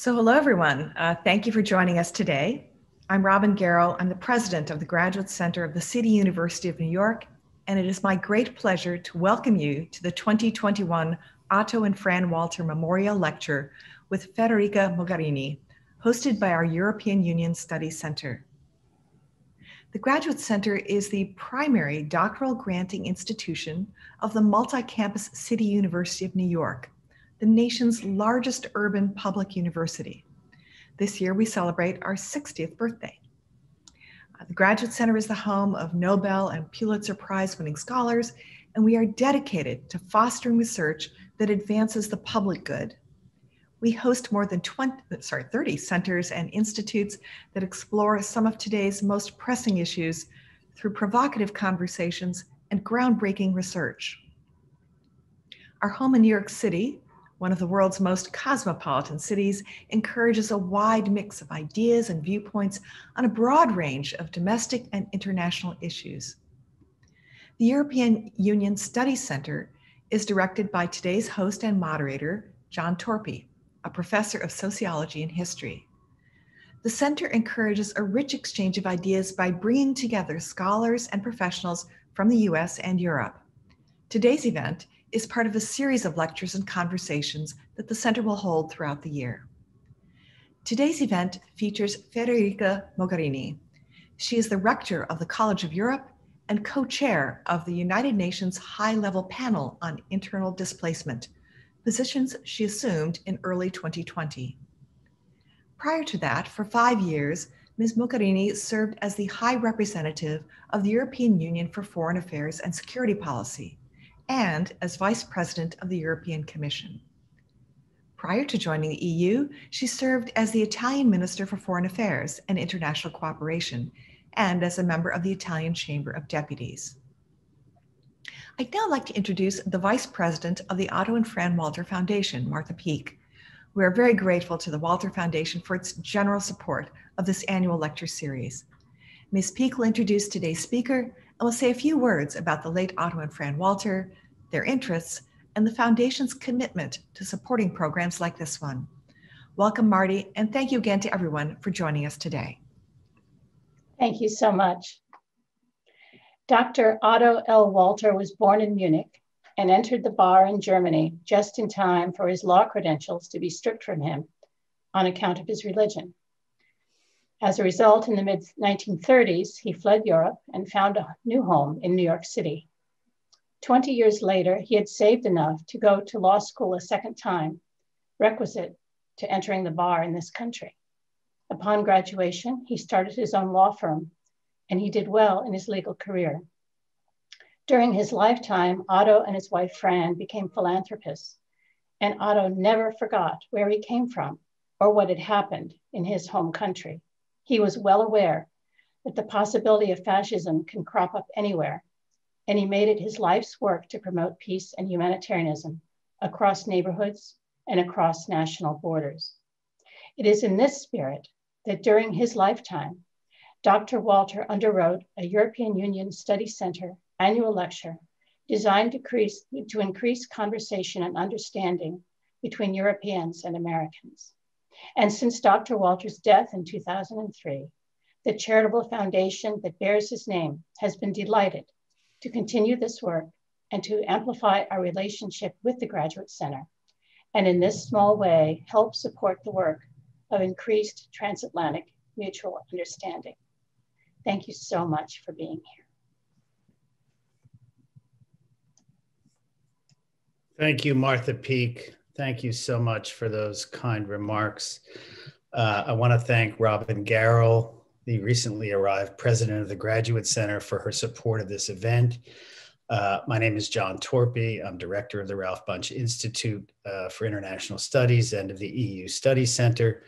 So, hello everyone. Uh, thank you for joining us today. I'm Robin Garrell. I'm the president of the Graduate Center of the City University of New York, and it is my great pleasure to welcome you to the 2021 Otto and Fran Walter Memorial Lecture with Federica Mogherini, hosted by our European Union Studies Center. The Graduate Center is the primary doctoral granting institution of the multi-campus City University of New York, the nation's largest urban public university. This year we celebrate our 60th birthday. Uh, the Graduate Center is the home of Nobel and Pulitzer Prize winning scholars, and we are dedicated to fostering research that advances the public good we host more than 20, sorry, 30 centers and institutes that explore some of today's most pressing issues through provocative conversations and groundbreaking research. Our home in New York City, one of the world's most cosmopolitan cities, encourages a wide mix of ideas and viewpoints on a broad range of domestic and international issues. The European Union Studies Center is directed by today's host and moderator, John Torpey a professor of sociology and history. The center encourages a rich exchange of ideas by bringing together scholars and professionals from the US and Europe. Today's event is part of a series of lectures and conversations that the center will hold throughout the year. Today's event features Federica Mogherini. She is the rector of the College of Europe and co-chair of the United Nations High-Level Panel on Internal Displacement, positions she assumed in early 2020. Prior to that, for five years, Ms. Mogherini served as the High Representative of the European Union for Foreign Affairs and Security Policy and as Vice President of the European Commission. Prior to joining the EU, she served as the Italian Minister for Foreign Affairs and International Cooperation and as a member of the Italian Chamber of Deputies. I'd now like to introduce the Vice President of the Otto and Fran Walter Foundation, Martha Peak. We are very grateful to the Walter Foundation for its general support of this annual lecture series. Ms. Peak will introduce today's speaker and will say a few words about the late Otto and Fran Walter, their interests, and the Foundation's commitment to supporting programs like this one. Welcome, Marty, and thank you again to everyone for joining us today. Thank you so much. Dr. Otto L. Walter was born in Munich and entered the bar in Germany just in time for his law credentials to be stripped from him on account of his religion. As a result, in the mid 1930s, he fled Europe and found a new home in New York City. 20 years later, he had saved enough to go to law school a second time, requisite to entering the bar in this country. Upon graduation, he started his own law firm and he did well in his legal career. During his lifetime, Otto and his wife Fran became philanthropists, and Otto never forgot where he came from or what had happened in his home country. He was well aware that the possibility of fascism can crop up anywhere, and he made it his life's work to promote peace and humanitarianism across neighborhoods and across national borders. It is in this spirit that during his lifetime, Dr. Walter underwrote a European Union Study Center annual lecture designed to increase, to increase conversation and understanding between Europeans and Americans. And since Dr. Walter's death in 2003, the charitable foundation that bears his name has been delighted to continue this work and to amplify our relationship with the Graduate Center, and in this small way, help support the work of increased transatlantic mutual understanding. Thank you so much for being here. Thank you, Martha Peak. Thank you so much for those kind remarks. Uh, I want to thank Robin Garrell, the recently arrived president of the Graduate Center, for her support of this event. Uh, my name is John Torpey. I'm director of the Ralph Bunche Institute uh, for International Studies and of the EU Study Center.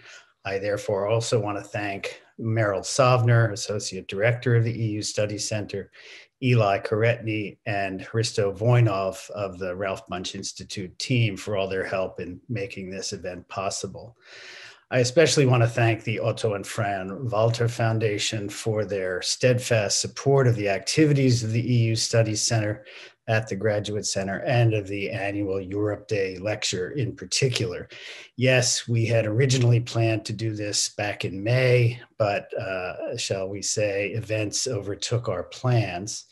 I therefore also want to thank Meryl Sovner, Associate Director of the EU Study Center, Eli Karetny, and Hristo Voinov of the Ralph Bunche Institute team for all their help in making this event possible. I especially want to thank the Otto and Fran Walter Foundation for their steadfast support of the activities of the EU Studies Center at the Graduate Center and of the annual Europe Day lecture in particular. Yes, we had originally planned to do this back in May, but uh, shall we say, events overtook our plans.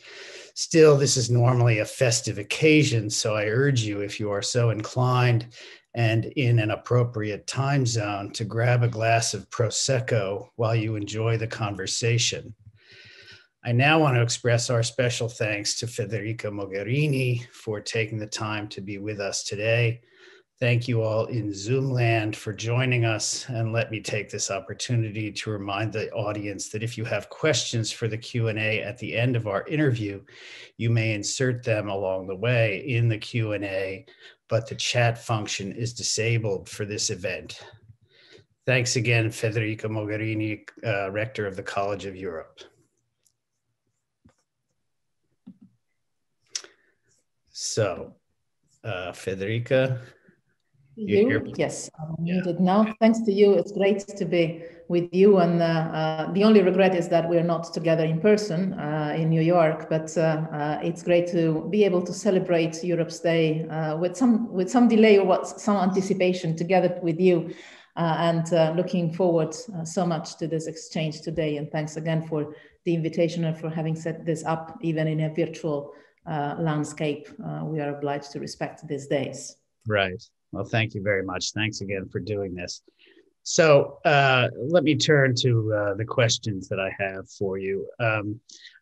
Still, this is normally a festive occasion, so I urge you, if you are so inclined and in an appropriate time zone, to grab a glass of Prosecco while you enjoy the conversation. I now want to express our special thanks to Federica Mogherini for taking the time to be with us today Thank you all in Zoom land for joining us. And let me take this opportunity to remind the audience that if you have questions for the Q&A at the end of our interview, you may insert them along the way in the Q&A, but the chat function is disabled for this event. Thanks again, Federica Mogherini, uh, Rector of the College of Europe. So, uh, Federica, you? Yes, I'm muted now. Thanks to you. It's great to be with you. And uh, uh, the only regret is that we're not together in person uh, in New York. But uh, uh, it's great to be able to celebrate Europe's Day uh, with some with some delay or what some anticipation together with you. and looking forward so much to this exchange today. And thanks again for the invitation and for having set this up, even in a virtual landscape. we are obliged to respect these days. Right. Well, thank you very much. Thanks again for doing this. So uh, let me turn to uh, the questions that I have for you. Um,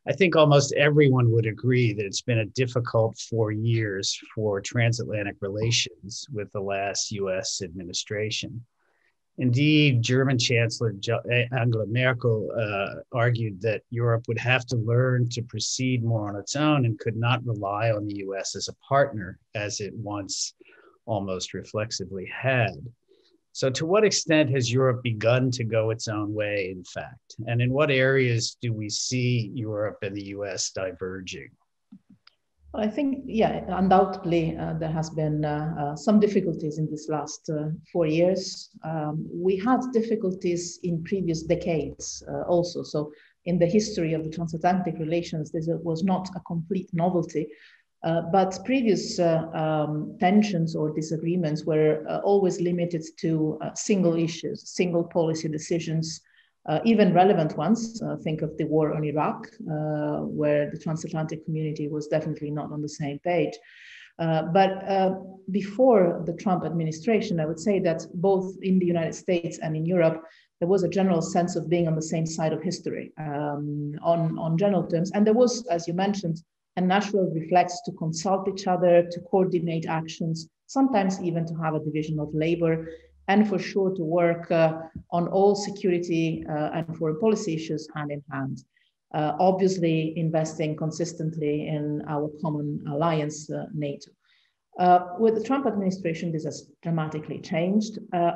I think almost everyone would agree that it's been a difficult four years for transatlantic relations with the last US administration. Indeed, German Chancellor eh, Angela Merkel uh, argued that Europe would have to learn to proceed more on its own and could not rely on the US as a partner as it once almost reflexively had. So, to what extent has Europe begun to go its own way, in fact? And in what areas do we see Europe and the US diverging? I think, yeah, undoubtedly, uh, there has been uh, uh, some difficulties in this last uh, four years. Um, we had difficulties in previous decades uh, also. So, in the history of the transatlantic relations, this was not a complete novelty. Uh, but previous uh, um, tensions or disagreements were uh, always limited to uh, single issues, single policy decisions, uh, even relevant ones. think of the war on Iraq, where the transatlantic community was definitely not on the same page. but before the Trump administration, I would say that both in the United States and in Europe, there was a general sense of being on the same side of history um, on, on general terms. And there was, as you mentioned, a natural reflex to consult each other, to coordinate actions, sometimes even to have a division of labor, and for sure to work uh, on all security uh, and foreign policy issues hand in hand. Uh, obviously, investing consistently in our common alliance, uh, NATO. Uh, with the Trump administration, this has dramatically changed. Uh,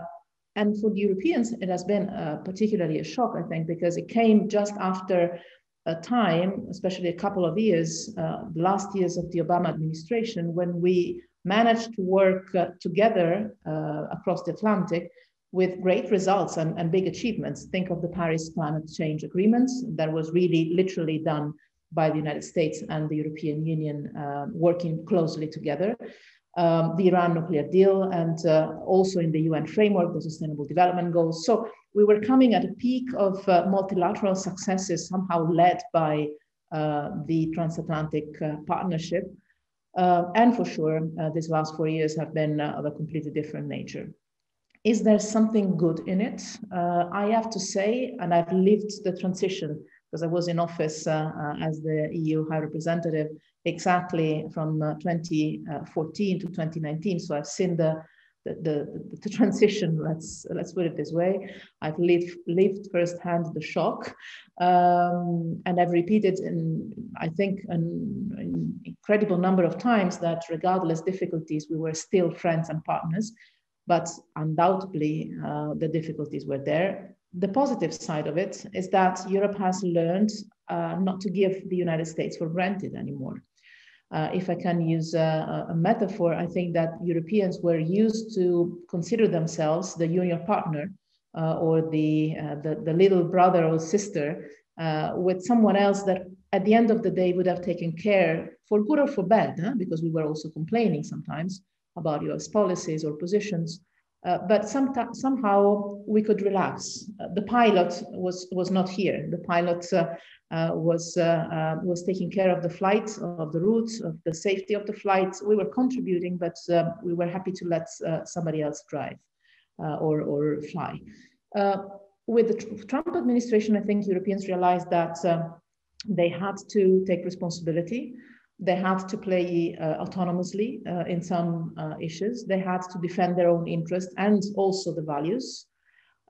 and for the Europeans, it has been particularly a shock, I think, because it came just after a time, especially a couple of years, uh, the last years of the Obama administration, when we managed to work uh, together uh, across the Atlantic with great results and, and, big achievements. Think of the Paris Climate Change Agreements that was really literally done by the United States and the European Union uh, working closely together. Um, the Iran nuclear deal, and uh, also in the UN framework, the Sustainable Development Goals. So we were coming at a peak of uh, multilateral successes, somehow led by uh, the transatlantic uh, partnership. Uh, and for sure, uh, these last four years have been uh, of a completely different nature. Is there something good in it? I have to say, and I've lived the transition because I was in office as the EU High Representative exactly from 2014 to 2019. So I've seen the the, the, the, transition, let's, let's put it this way. I've lived, lived firsthand the shock. Um, and I've repeated, in, I think, an, an, incredible number of times that regardless difficulties, we were still friends and partners. But undoubtedly, uh, the difficulties were there. The positive side of it is that Europe has learned uh, not to give the United States for granted anymore uh, if I can use a, a, metaphor, I think that Europeans were used to consider themselves the junior partner uh, or the, uh, the, the little brother or sister uh, with someone else that at the end of the day would have taken care for good or for bad, huh? because we were also complaining sometimes about US policies or positions. Uh, but some somehow we could relax. Uh, the pilot was was not here. The pilot was uh, was taking care of the flight, of the route, of the safety of the flight. We were contributing, but we were happy to let somebody else drive or or fly. with the Trump administration, I think Europeans realized that they had to take responsibility they had to play uh, autonomously uh, in some uh, issues. They had to defend their own interests and also the values.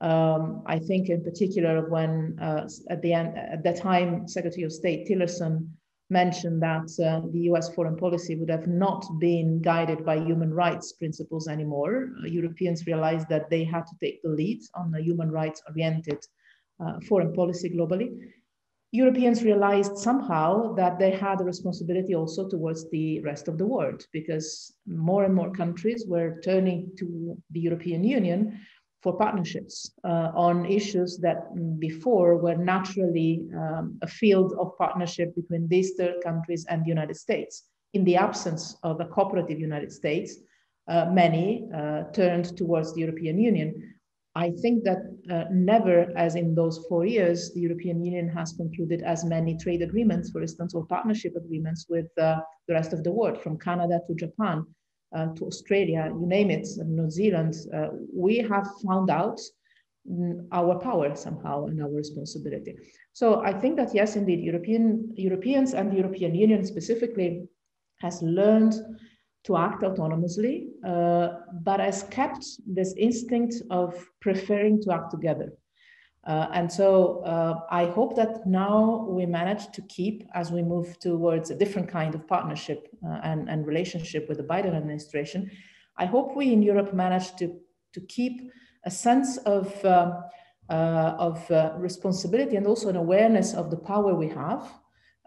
Um, I think, in particular, when uh, at the end, at time, Secretary of State Tillerson mentioned that uh, the U.S. foreign policy would have not been guided by human rights principles anymore. Uh, Europeans realized that they had to take the lead on a human rights-oriented foreign policy globally Europeans realized somehow that they had a responsibility also towards the rest of the world because more and more countries were turning to the European Union for partnerships uh, on issues that before were naturally um, a field of partnership between these third countries and the United States. In the absence of a cooperative United States, uh, many uh, turned towards the European Union. I think that uh, never, as in those four years, the European Union has concluded as many trade agreements, for instance, or partnership agreements with uh, the rest of the world, from Canada to Japan uh, to Australia, you name it, New Zealand. Uh, we have found out mm, our power somehow and our responsibility. So I think that yes, indeed, European Europeans and the European Union specifically has learned to act autonomously, uh, but has kept this instinct of preferring to act together. Uh, and so uh, I hope that now we manage to keep, as we move towards a different kind of partnership uh, and, and relationship with the Biden administration, I hope we in Europe manage to, to keep a sense of, uh, uh, of responsibility and also an awareness of the power we have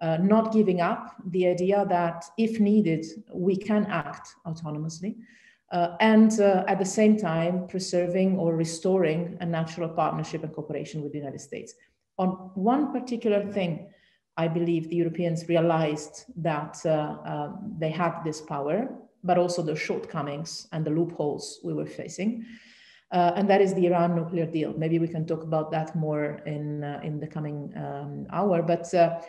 uh, not giving up the idea that if needed, we can act autonomously. Uh, and uh, at the same time, preserving or restoring a natural partnership and cooperation with the United States. On one particular thing, I believe the Europeans realized that uh, um, they had this power, but also the shortcomings and the loopholes we were facing. Uh, and that is the Iran nuclear deal. Maybe we can talk about that more in, uh, in the coming um, hour. But uh,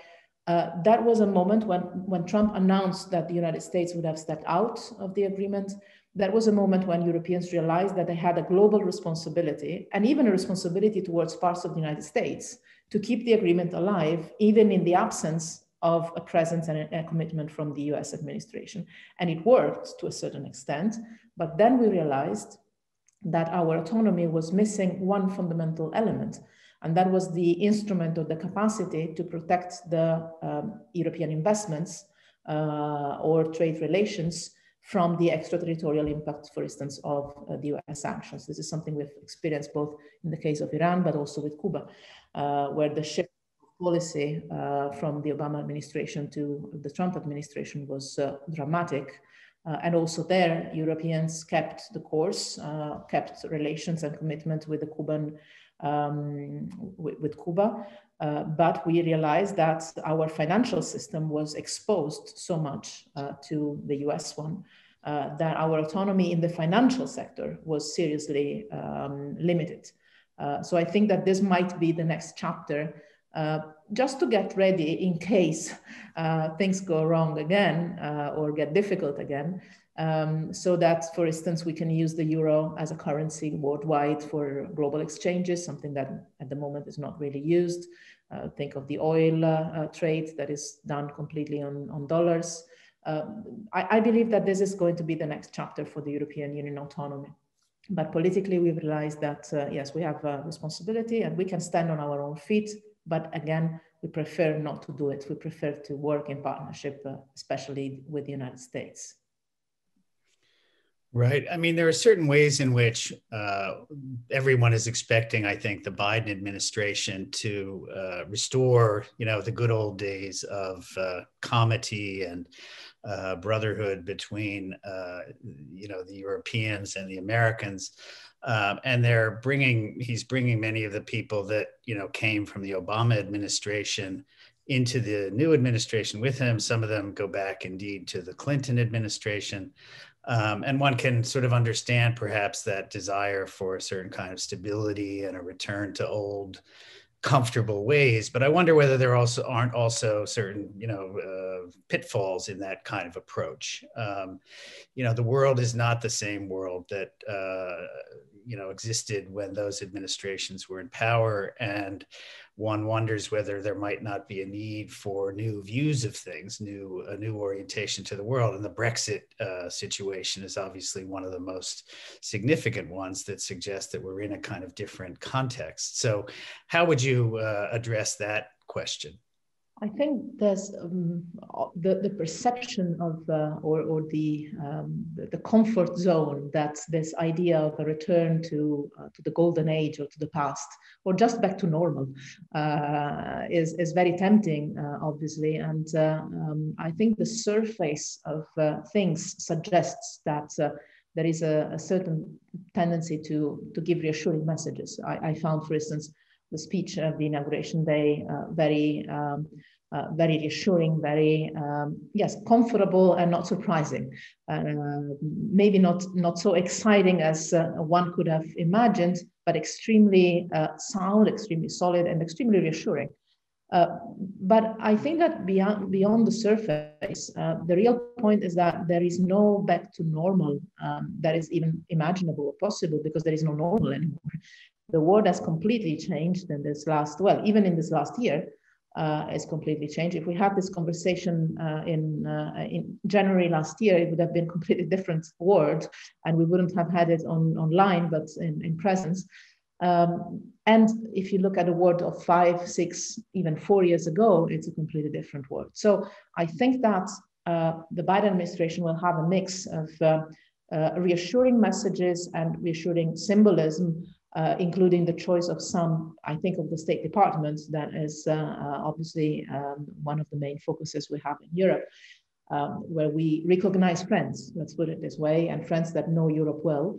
that was a moment when, when Trump announced that the United States would have stepped out of the agreement. That was a moment when Europeans realized that they had a global responsibility and even a responsibility towards parts of the United States to keep the agreement alive, even in the absence of a presence and a, commitment from the US administration. And it worked to a certain extent. But then we realized that our autonomy was missing one fundamental element, and that was the instrument or the capacity to protect the um, European investments uh, or trade relations from the extraterritorial impact, for instance, of uh, the US sanctions. This is something we've experienced both in the case of Iran, but also with Cuba, uh, where the shift policy uh, from the Obama administration to the Trump administration was uh, dramatic. Uh, and also there, Europeans kept the course, uh, kept relations and commitment with the Cuban um, with, with, Cuba. Uh, but we realized that our financial system was exposed so much uh, to the US one uh, that our autonomy in the financial sector was seriously um, limited. Uh, so I think that this might be the next chapter uh, just to get ready in case things go wrong again or get difficult again um, so that, for instance, we can use the euro as a currency worldwide for global exchanges, something that at the moment is not really used. Uh, think of the oil uh, trade that is done completely on, on dollars. Um, I, I, believe that this is going to be the next chapter for the European Union autonomy. But politically, we've realized that, uh, yes, we have a responsibility and we can stand on our own feet. But again, we prefer not to do it. We prefer to work in partnership, uh, especially with the United States. Right. I mean, there are certain ways in which uh, everyone is expecting, I think, the Biden administration to uh, restore, you know, the good old days of uh, comity and uh, brotherhood between, uh, you know, the Europeans and the Americans. Um, and they're bringing, he's bringing many of the people that, you know, came from the Obama administration into the new administration with him. Some of them go back indeed to the Clinton administration. Um, and one can sort of understand perhaps that desire for a certain kind of stability and a return to old comfortable ways. But i wonder whether there also aren't also certain you know uh, pitfalls in that kind of approach. Um, you know the world is not the same world that uh, you know existed when those administrations were in power. And one wonders whether there might not be a need for new views of things new a new orientation to the world. And the brexit uh, situation is obviously one of the most significant ones that suggests that we're in a kind of different context. So how would you uh, address that question I think there's um, the, the perception of uh, or, or the, um, the comfort zone that this idea of a return to uh, to the golden age or to the past or just back to normal uh, is is very tempting, uh, obviously. And uh, um, I think the surface of uh, things suggests that there is a, a, certain tendency to to give reassuring messages. I, I found, for instance the speech of the inauguration day uh, very um, uh, very reassuring, very um, yes, comfortable and not surprising. Uh, maybe not not so exciting as uh, one could have imagined, but extremely uh, sound, extremely solid, and extremely reassuring. Uh, but I think that beyond beyond the surface, the real point is that there is no back to normal um, that is even imaginable or possible because there is no normal anymore the world has completely changed in this last, well, even in this last year, uh, has completely changed. If we had this conversation uh, in, uh, in January last year, it would have been completely different world, and we wouldn't have had it on online, but in, in presence. Um, and if you look at a world of five, six, even four years ago, it's a completely different world. So I think that uh, the Biden administration will have a mix of uh, uh, reassuring messages and reassuring symbolism uh, including the choice of some, I think, of the State Department. That is uh, uh, obviously um, one of the main focuses we have in Europe, um, where we recognize friends, let's put it this way, and friends that know Europe well.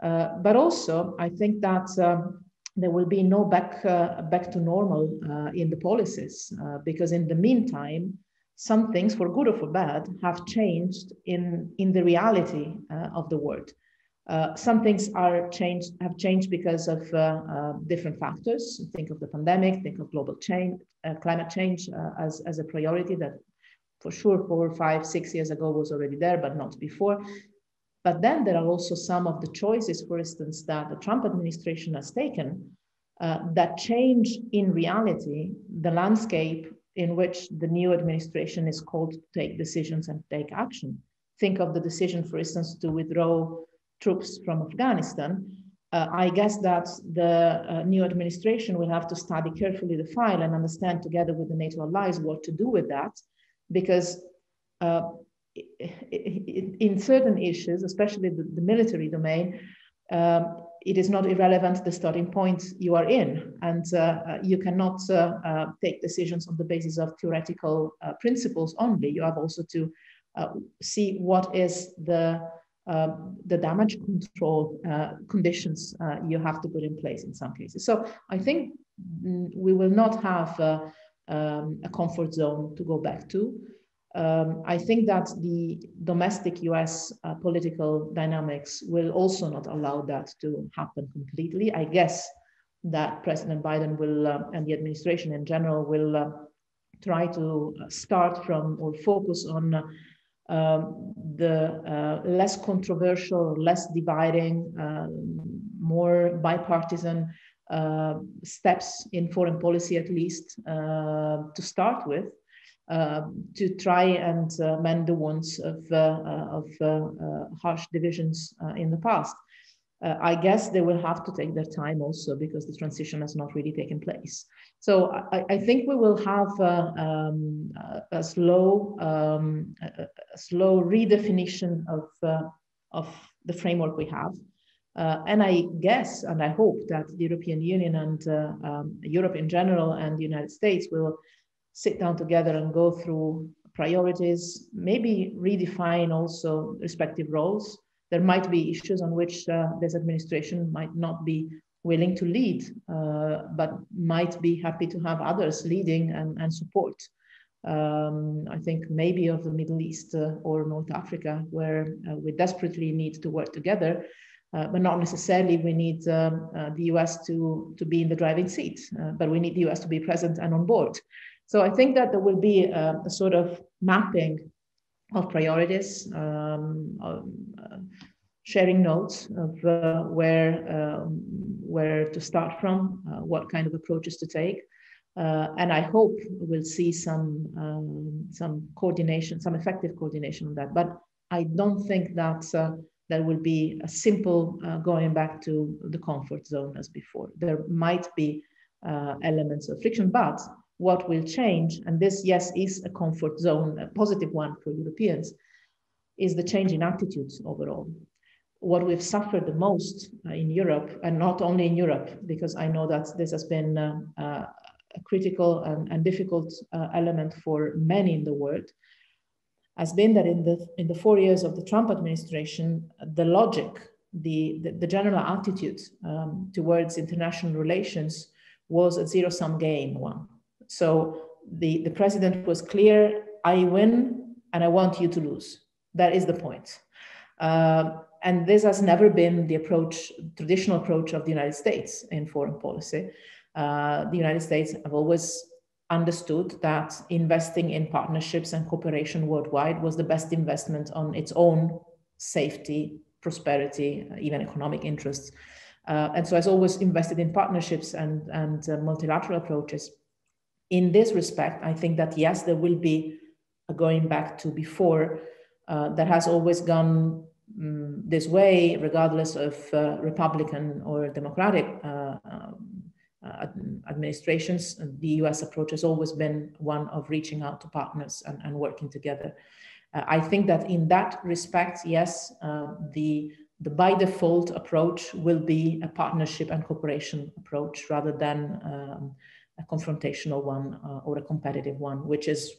Uh, but also, I think that um, there will be no back, uh, back to normal uh, in the policies, because in the meantime, some things, for good or for bad, have changed in, in the reality of the world. Uh, some things are changed, have changed because of uh, uh, different factors. Think of the pandemic, think of global change, uh, climate change uh, as, as a priority that for sure four, five, six years ago was already there, but not before. But then there are also some of the choices, for instance, that the Trump administration has taken that change in reality the landscape in which the new administration is called to take decisions and take action. Think of the decision, for instance, to withdraw troops from Afghanistan, uh, I guess that the uh, new administration will have to study carefully the file and understand together with the NATO allies what to do with that, because uh, in certain issues, especially the, the military domain, um, it is not irrelevant the starting point you are in, and uh, uh, you cannot uh, take decisions on the basis of theoretical principles only. You have also to see what is the um, the damage control uh, conditions uh, you have to put in place in some cases. So I think mm, we will not have uh, um, a comfort zone to go back to. Um, I think that the domestic US uh, political dynamics will also not allow that to happen completely. I guess that President Biden will, uh, and the administration in general, will uh, try to start from or focus on um, the uh, less controversial, less dividing, uh, more bipartisan uh, steps in foreign policy, at least uh, to start with, um, to try and uh, mend the wounds of, uh, of harsh divisions in the past. I guess they will have to take their time also because the transition has not really taken place. So I, I think we will have a, um, a slow, um, a, a, slow redefinition of, uh, of the framework we have. Uh, and I guess and I hope that the European Union and uh, um, Europe in general and the United States will sit down together and go through priorities, maybe redefine also respective roles There might be issues on which uh, this administration might not be willing to lead, uh, but might be happy to have others leading and, and support. Um, I think maybe of the Middle East uh, or North Africa, where uh, we desperately need to work together, uh, but not necessarily we need uh, the US to, to be in the driving seat, but we need the US to be present and on board. So I think that there will be a, a sort of mapping of priorities, um, uh, sharing notes of uh, where, um, where to start from, uh, what kind of approaches to take. Uh, and I hope we'll see some, um, some coordination, some effective coordination on that. But I don't think that that will be a simple uh, going back to the comfort zone as before. There might be uh, elements of friction, but what will change, and this, yes, is a comfort zone, a positive one for Europeans, is the change in attitudes overall. What we've suffered the most uh, in Europe, and not only in Europe, because I know that this has been uh, uh, a critical and, and difficult uh, element for many in the world, has been that in the, in the four years of the Trump administration, the logic, the, the, the general attitude um, towards international relations was a zero sum game one. So the, the president was clear I win and I want you to lose. That is the point. Uh, and this has never been the approach, traditional approach of the United States in foreign policy. Uh, the United States have always understood that investing in partnerships and cooperation worldwide was the best investment on its own safety, prosperity, even economic interests. Uh, and so has always invested in partnerships and, and uh, multilateral approaches in this respect, I think that yes, there will be a going back to before uh, that has always gone um, this way, regardless of uh, Republican or Democratic uh, uh administrations. The US approach has always been one of reaching out to partners and, and working together. Uh, I think that in that respect, yes, uh, the the by default approach will be a partnership and cooperation approach rather than um, a confrontational one uh, or a competitive one, which is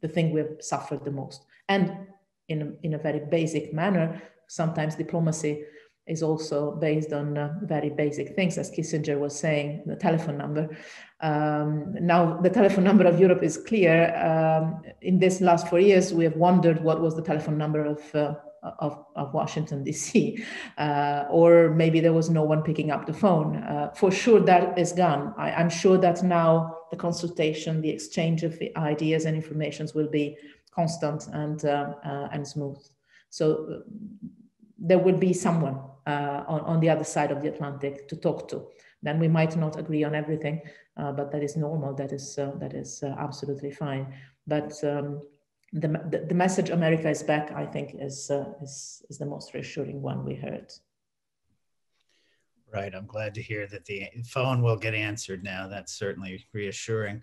the thing we've suffered the most. And in a, in a very basic manner, sometimes diplomacy is also based on uh, very basic things, as Kissinger was saying, the telephone number. Um, now, the telephone number of Europe is clear. Um, in this last four years, we have wondered what was the telephone number of uh, of, of Washington, D.C., uh, or maybe there was no one picking up the phone. Uh, for sure, that is gone. I, am sure that now the consultation, the exchange of ideas and informations will be constant and, uh, uh and smooth. So uh, there will be someone uh, on, on the other side of the Atlantic to talk to. Then we might not agree on everything, but that is normal. That is, that is absolutely fine. But um, the, the, message America is back, I think, is, uh, is, is the most reassuring one we heard. Right. I'm glad to hear that the phone will get answered now. That's certainly reassuring.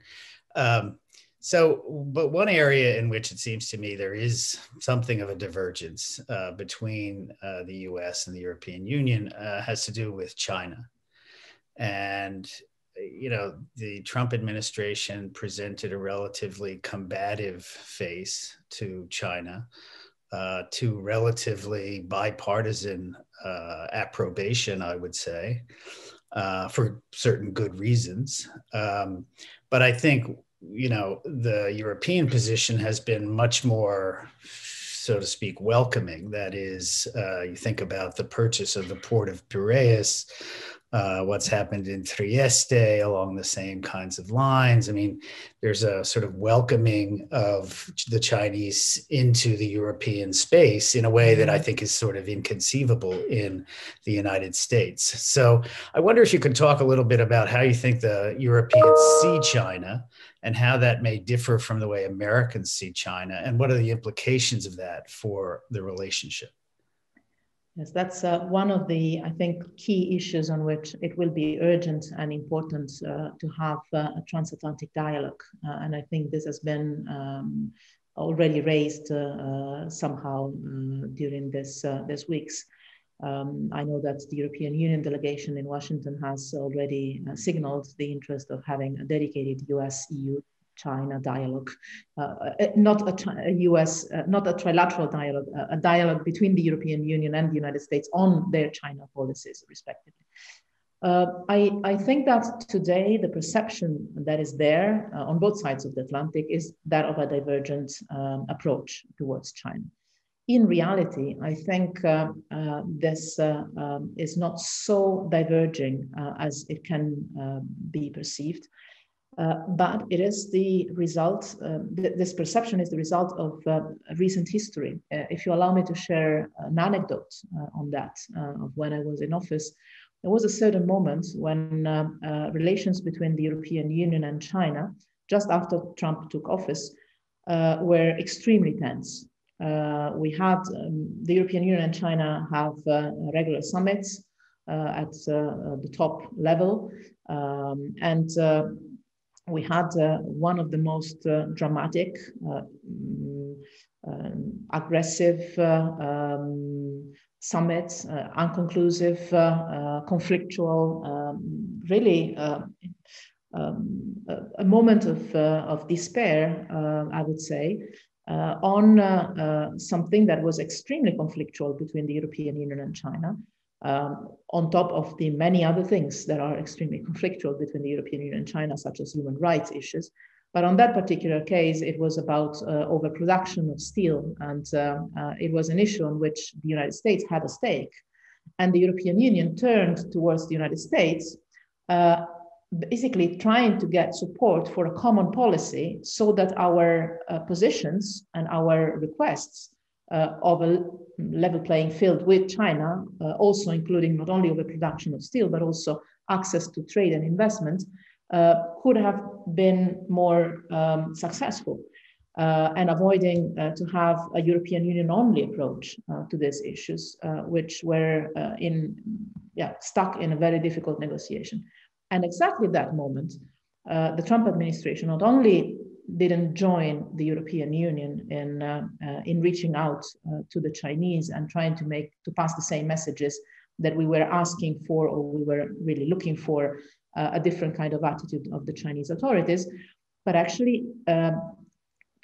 Um, so, but one area in which it seems to me there is something of a divergence uh, between uh, the US and the European Union uh, has to do with China. And you know, the Trump administration presented a relatively combative face to China, uh, to relatively bipartisan uh, approbation, I would say, uh, for certain good reasons. Um, but I think, you know, the European position has been much more so to speak, welcoming. That is, uh, you think about the purchase of the port of Piraeus, uh, what's happened in Trieste along the same kinds of lines. I mean, there's a sort of welcoming of the Chinese into the European space in a way that I mm-hmm. think is sort of inconceivable in the United States. So I wonder if you could talk a little bit about how you think the Europeans see China and how that may differ from the way Americans see China, and what are the implications of that for the relationship? Yes, that's uh, one of the, I think, key issues on which it will be urgent and important uh, to have uh, a transatlantic dialogue. Uh, and I think this has been um, already raised uh, uh, somehow during this, this weeks. Um, I know that the European Union delegation in Washington has already signaled the interest of having a dedicated US EU China dialogue, uh, uh not a, a US, uh, not a trilateral dialogue, a dialogue between the European Union and the United States on their China policies, respectively. Uh, I, I, think that today the perception that is there uh, on both sides of the Atlantic is that of a divergent um, approach towards China. In reality, I think uh, this um, is not so diverging as it can be perceived. But it is the result, th this perception is the result of recent history. if you allow me to share an anecdote on that, of when I was in office, there was a certain moment when uh, uh, relations between the European Union and China, just after Trump took office, uh, were extremely tense. Uh, we had um, the European Union and China have uh, regular summits uh, at the top level, um, and we had one of the most dramatic, mm, um, aggressive. Um, summits, uh, unconclusive, uh, uh, conflictual, um, really um, a, a, moment of, of despair, I would say, on something that was extremely conflictual between the European Union and China. Um, on top of the many other things that are extremely conflictual between the European Union and China, such as human rights issues. But on that particular case, it was about uh, overproduction of steel, and uh, uh, it was an issue on which the United States had a stake. And the European Union turned towards the United States, uh, basically trying to get support for a common policy so that our uh, positions and our requests uh, of a level playing field with China, also including not only overproduction of steel, but also access to trade and investment, uh, could have been more um, successful uh, and avoiding uh, to have a European Union only approach uh, to these issues, uh, which were uh, in yeah stuck in a very difficult negotiation. And exactly that moment, the Trump administration not only didn't join the European Union in in reaching out to the Chinese and trying to make to pass the same messages that we were asking for or we were really looking for uh, a different kind of attitude of the Chinese authorities, but actually um,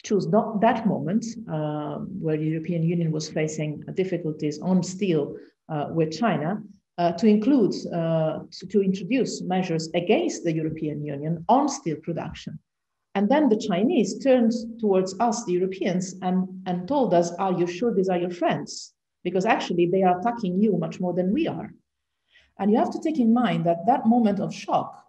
choose not that moment uh, where the European Union was facing difficulties on steel uh, with China uh, to include, uh, to, to, introduce measures against the European Union on steel production. And then the Chinese turned towards us, the Europeans, and, and told us, are you sure these are your friends? Because actually they are attacking you much more than we are. And you have to take in mind that that moment of shock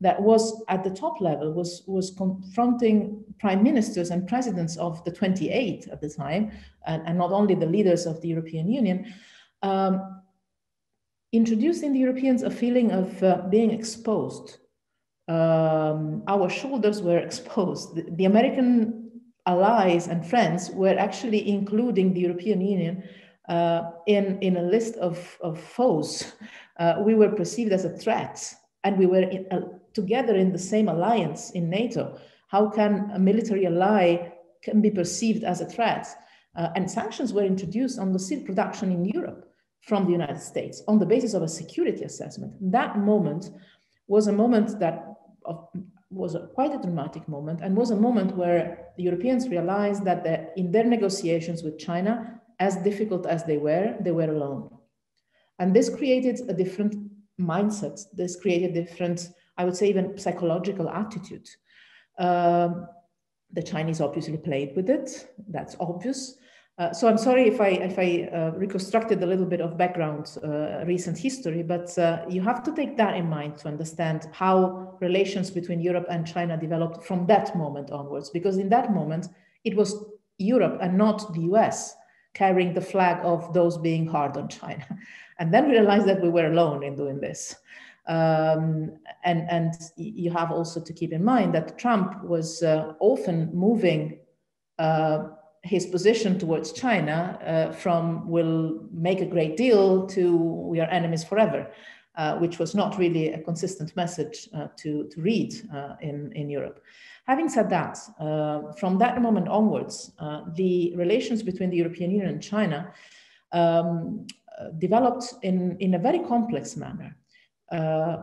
that was at the top level was, was confronting prime ministers and presidents of the 28 at the time, and, and not only the leaders of the European Union, um, introducing the Europeans a feeling of uh, being exposed. Um, our shoulders were exposed. The, the American allies and friends were actually including the European Union uh, in, in a list of, of foes uh, we were perceived as a threat and we were in, uh, together in the same alliance in NATO. How can a military ally can be perceived as a threat? Uh, and sanctions were introduced on the steel production in Europe from the United States on the basis of a security assessment. That moment was a moment that of, was a, quite a dramatic moment and was a moment where the Europeans realized that the, in their negotiations with China, as difficult as they were, they were alone. And this created a different mindset. This created different, I would say, even psychological attitude. Um, the Chinese obviously played with it. That's obvious. Uh, so I'm sorry if I if I uh, reconstructed a little bit of background, uh, recent history, but uh, you have to take that in mind to understand how relations between Europe and China developed from that moment onwards. Because in that moment, it was Europe and not the U.S. carrying the flag of those being hard on China. And then realized that we were alone in doing this. Um, and, and you have also to keep in mind that Trump was uh, often moving uh, his position towards China uh, from we'll make a great deal to we are enemies forever, uh, which was not really a consistent message uh, to, to read uh, in, in Europe. Having said that, from that moment onwards, the relations between the European Union and China um, developed in, in a very complex manner. Uh,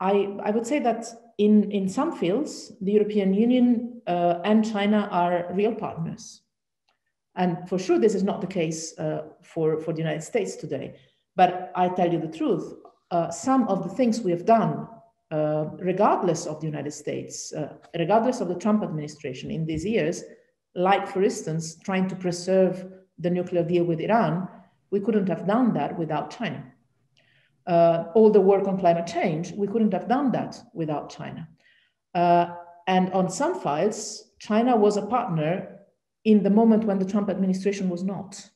I, I would say that in, in some fields, the European Union uh, and China are real partners. And for sure, this is not the case uh, for, for the United States today. But I tell you the truth, uh, some of the things we have done, uh, regardless of the United States, uh, regardless of the Trump administration in these years, like, for instance, trying to preserve the nuclear deal with Iran, we couldn't have done that without China. Uh, all the work on climate change, we couldn't have done that without China. Uh, and on some files, China was a partner in the moment when the Trump administration was not.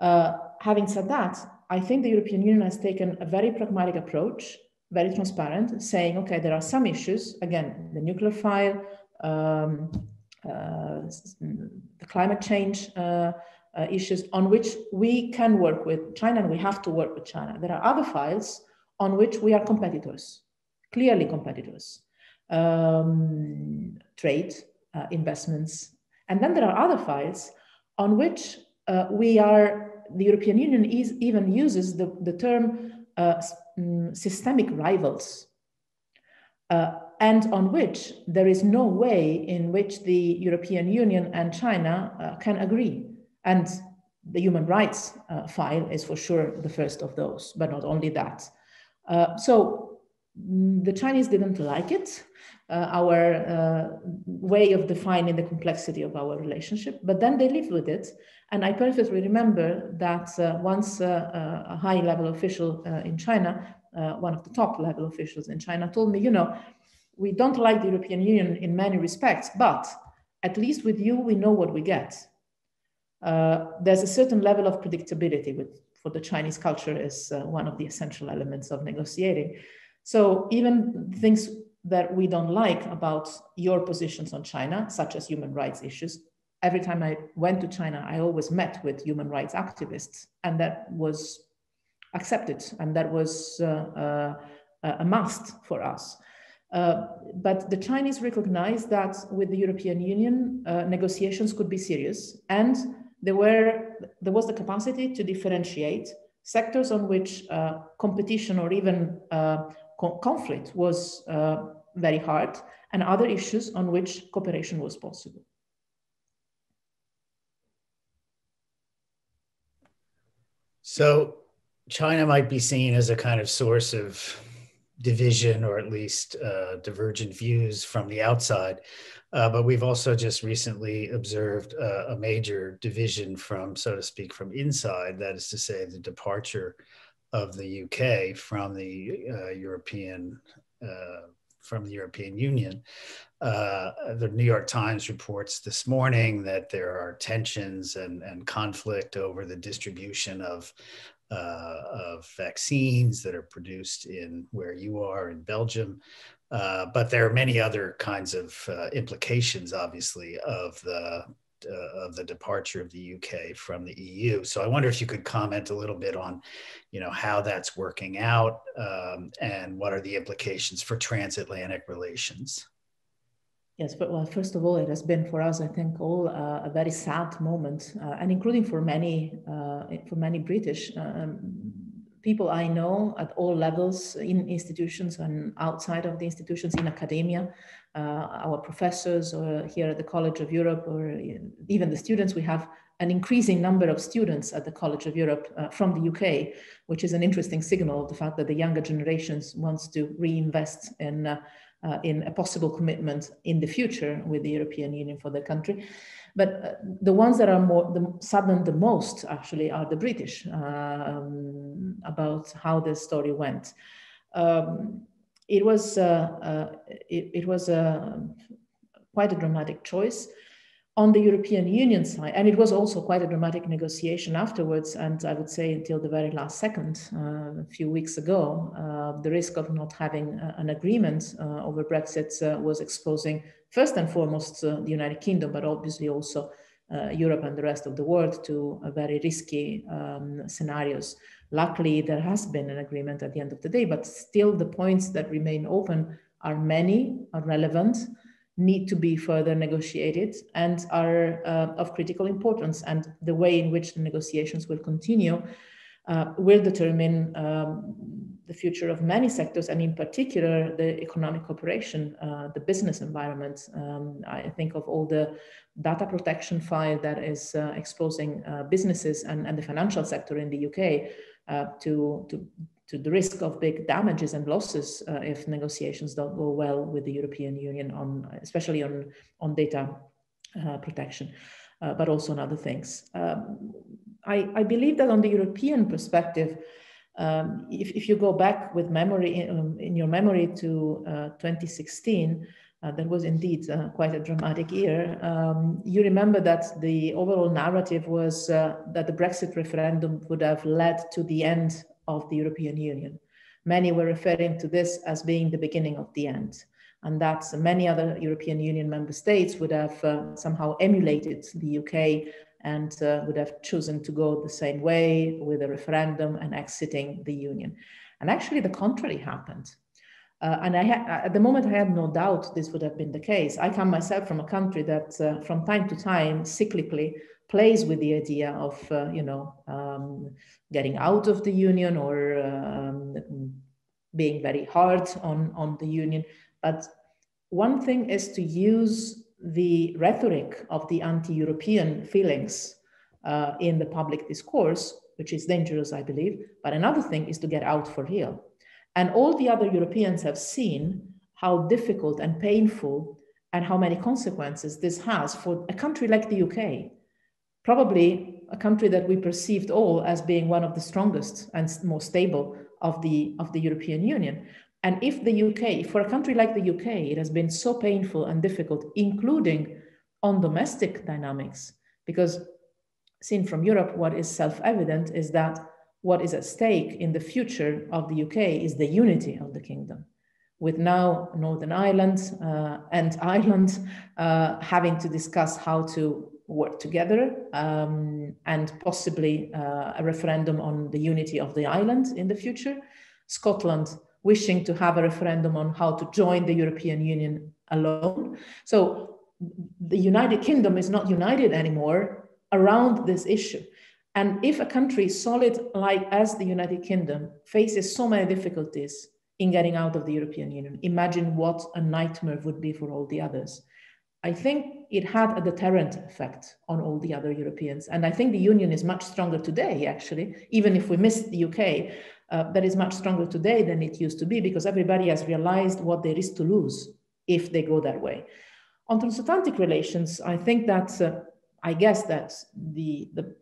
Uh, having said that, I think the European Union has taken a very pragmatic approach, very transparent, saying, okay, there are some issues, again, the nuclear file, um, uh, the climate change uh, uh, issues on which we can work with China and we have to work with China. There are other files on which we are competitors, clearly competitors. Um, trade, uh, investments. And then there are other files on which uh, we are, the European Union is, even uses the, the term uh, mm, systemic rivals and on which there is no way in which the European Union and China uh, can agree. And the human rights uh, file is for sure the first of those, but not only that. Uh, so the Chinese didn't like it, uh, our uh, way of defining the complexity of our relationship, but then they lived with it. And I perfectly remember that uh, once a high level official in China, one of the top level officials in China told me, you know, we don't like the European Union in many respects, but at least with you, we know what we get. Uh, there's a certain level of predictability with, for the Chinese culture is uh, one of the essential elements of negotiating. So even things that we don't like about your positions on China, such as human rights issues, every time I went to China, I always met with human rights activists, and that was accepted, and that was uh, uh a must for us. Uh, but the Chinese recognized that with the European Union, uh, negotiations could be serious, and there were there was the capacity to differentiate sectors on which uh, competition or even uh, co conflict was uh, very hard, and other issues on which cooperation was possible. So China might be seen as a kind of source of division or at least uh, divergent views from the outside. Uh, but we've also just recently observed uh, a major division from, so to speak, from inside. That is to say, the departure of the UK from the uh, European uh, from the European Union. Uh, the New York Times reports this morning that there are tensions and, and conflict over the distribution of uh, of vaccines that are produced in where you are in Belgium. Uh, but there are many other kinds of uh, implications, obviously, of the uh, of the departure of the UK from the EU. So I wonder if you could comment a little bit on, you know, how that's working out um, and what are the implications for transatlantic relations. Yes, but well, first of all, it has been for us, I think, all uh, a very sad moment, uh, and including for many, uh, for many British um, people I know at all levels in institutions and outside of the institutions in academia, uh, our professors or here at the College of Europe, or even the students. We have an increasing number of students at the College of Europe uh, from the UK, which is an interesting signal of the fact that the younger generations wants to reinvest in uh, uh, in a possible commitment in the future with the European Union for their country. But uh, the ones that are more the, saddened the most actually are the British um, about how the story went. Um, it was uh, uh it, it, was a quite a dramatic choice on the European Union side, and it was also quite a dramatic negotiation afterwards. And I would say until the very last second, uh, a few weeks ago, uh, the risk of not having uh, an agreement uh, over Brexit uh, was exposing first and foremost the United Kingdom, but obviously also Europe and the rest of the world to very risky um, scenarios. Luckily, there has been an agreement at the end of the day, but still the points that remain open are many, are relevant need to be further negotiated and are uh, of critical importance. And the way in which the negotiations will continue uh, will determine um, the future of many sectors, and in particular, the economic cooperation, uh, the business environment. Um, I think of all the data protection file that is uh, exposing uh, businesses and, and the financial sector in the UK uh, to, to, to the risk of big damages and losses uh, if negotiations don't go well with the European Union on, especially on, on data protection. Uh, but also on other things. Um, I, I, believe that on the European perspective, um, if, if, you go back with memory in, um, in your memory to uh, 2016, uh, that was indeed uh, quite a dramatic year. Um, you remember that the overall narrative was uh, that the Brexit referendum would have led to the end of the European Union. Many were referring to this as being the beginning of the end and that many other European Union member states would have uh, somehow emulated the UK and uh, would have chosen to go the same way with a referendum and exiting the Union. And actually, the contrary happened. Uh, and I at the moment, I had no doubt this would have been the case. I come myself from a country that, uh, from time to time, cyclically plays with the idea of, uh, you know, um, getting out of the union or um, being very hard on, on the union. But one thing is to use the rhetoric of the anti-European feelings uh, in the public discourse, which is dangerous, I believe. But another thing is to get out for real. And all the other Europeans have seen how difficult and painful and how many consequences this has for a country like the UK, probably a country that we perceived all as being one of the strongest and most stable of the, of the European Union. And if the UK, for a country like the UK, it has been so painful and difficult, including on domestic dynamics, because seen from Europe, what is self evident is that what is at stake in the future of the UK is the unity of the kingdom. With now Northern Ireland uh, and Ireland uh, having to discuss how to work together um, and possibly uh, a referendum on the unity of the island in the future. Scotland wishing to have a referendum on how to join the European Union alone. So the United Kingdom is not united anymore around this issue. And if a country solid like as the United Kingdom faces so many difficulties in getting out of the European Union, imagine what a nightmare would be for all the others. I think it had a deterrent effect on all the other Europeans. And I think the Union is much stronger today, actually, even if we miss the UK, uh, that is much stronger today than it used to be because everybody has realized what there is to lose if they go that way. On transatlantic relations, I think that uh, I guess that the, the,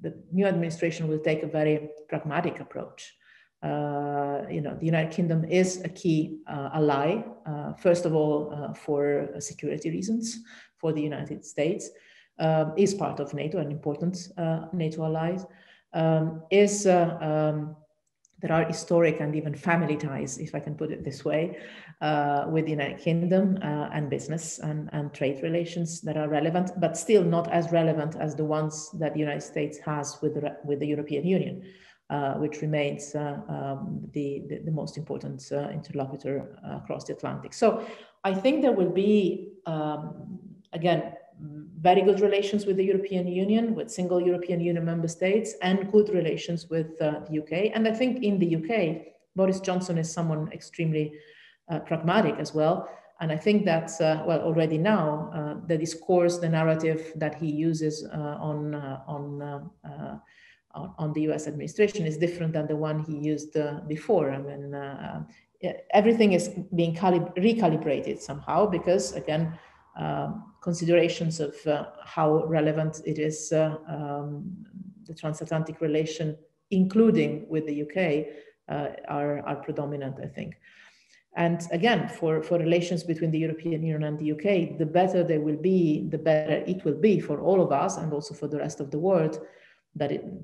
the new administration will take a very pragmatic approach. Uh, you know, the United Kingdom is a key uh, ally, uh, first of all, uh, for security reasons for the United States, um, is part of NATO, an important NATO ally, um, is um, there are historic and even family ties, if I can put it this way, uh, with the United Kingdom uh, and business and, and trade relations that are relevant, but still not as relevant as the ones that the United States has with the, with the European Union, uh, which remains uh, um, the, the, the, most important uh, interlocutor uh, across the Atlantic. So I think there will be, um, again, very good relations with the European Union, with single European Union member states, and good relations with uh, the UK. And I think in the UK, Boris Johnson is someone extremely pragmatic as well. And I think that, uh, well, already now, uh, the discourse, the narrative that he uses uh, on, on, on, on, the US administration is different than the one he used before. I mean, everything is being recalibrated somehow because, again, um, considerations of uh, how relevant it is, uh, um, the transatlantic relation, including with the UK, uh, are, are predominant, I think. And again, for, for relations between the European Union and the UK, the better they will be, the better it will be for all of us and also for the rest of the world. That it, uh,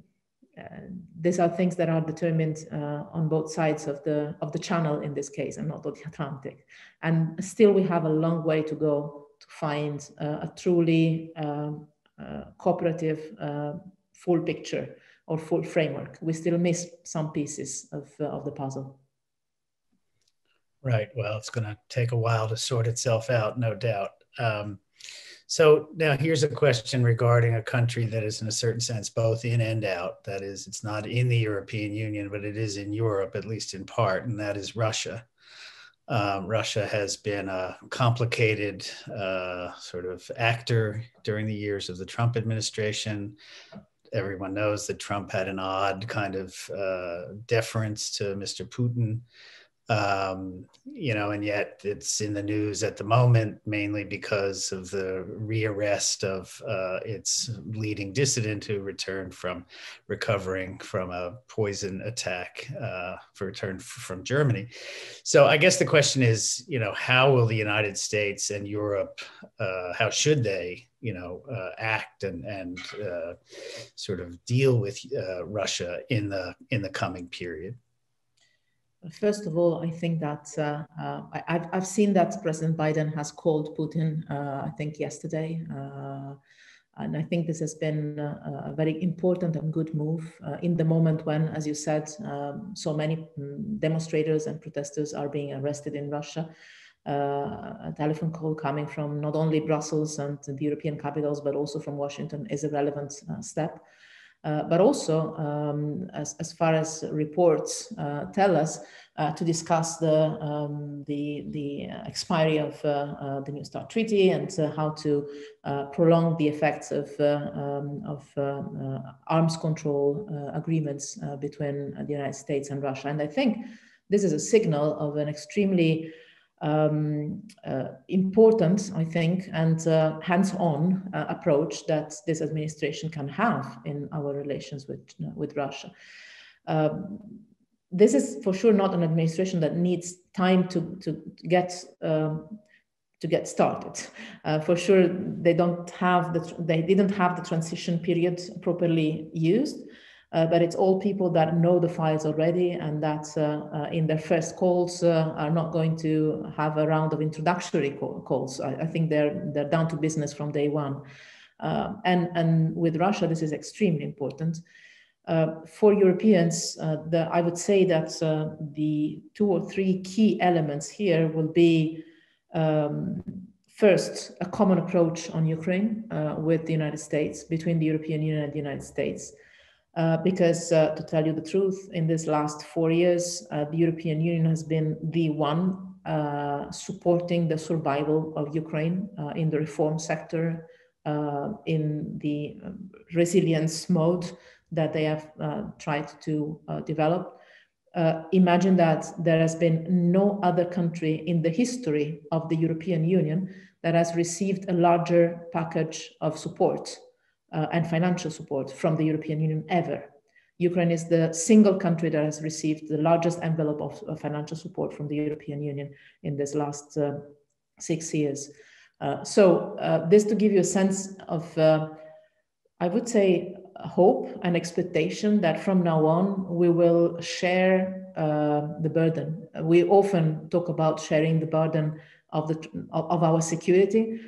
these are things that are determined uh, on both sides of the of the channel in this case, and not of the Atlantic. And still, we have a long way to go to find uh, a truly um, uh, cooperative uh, full picture or full framework. We still miss some pieces of, of the puzzle. Right. Well, it's going to take a while to sort itself out, no doubt. Um, So now here's a question regarding a country that is, in a certain sense, both in and out. That is, it's not in the European Union, but it is in Europe, at least in part, and that is Russia. Um, Russia has been a complicated uh, sort of actor during the years of the Trump administration. Everyone knows that Trump had an odd kind of uh, deference to Mr. Putin um, you know, and yet it's in the news at the moment mainly because of the rearrest of uh, its leading dissident who returned from recovering from a poison attack uh, for return from Germany. So I guess the question is, you know, how will the United States and Europe, uh, how should they, you know, uh, act and and uh, sort of deal with uh, Russia in the in the coming period? First of all, I think that uh, uh, I, have I've seen that President Biden has called Putin, uh, I think, yesterday. Uh, and I think this has been a, a very important and good move uh, in the moment when, as you said, um, so many mm, demonstrators and protesters are being arrested in Russia. Uh, a telephone call coming from not only Brussels and the European capitals, but also from Washington is a relevant step. Uh, but also, um, as, as far as reports uh, tell us, uh, to discuss the, um, the, the expiry of uh, the New START Treaty and how to prolong the effects of, um, of arms control agreements between the United States and Russia. And I think this is a signal of an extremely um, uh, important, I think, and uh, hands-on uh, approach that this administration can have in our relations with, with Russia. Um, this is for sure not an administration that needs time to, to get um, to get started. Uh, for sure, they don't have the they didn't have the transition period properly used. Uh, but it's all people that know the files already and that uh, uh, in their first calls uh, are not going to have a round of introductory call, calls. I, I, think they're, they're down to business from day one. Uh, and, and with Russia, this is extremely important. Uh, for Europeans, the, I would say that the two or three key elements here will be um, first, a common approach on Ukraine with the United States, between the European Union and the United States. Uh, because uh, to tell you the truth, in this last four years, uh, the European Union has been the one uh, supporting the survival of Ukraine uh, in the reform sector, in the um, resilience mode that they have tried to develop. imagine that there has been no other country in the history of the European Union that has received a larger package of support uh, and financial support from the European Union ever. Ukraine is the single country that has received the largest envelope of, of financial support from the European Union in this last uh, six years. Uh, so uh, this to give you a sense of, uh, I would say, hope and expectation that from now on we will share uh, the burden. We often talk about sharing the burden of the of, of our security.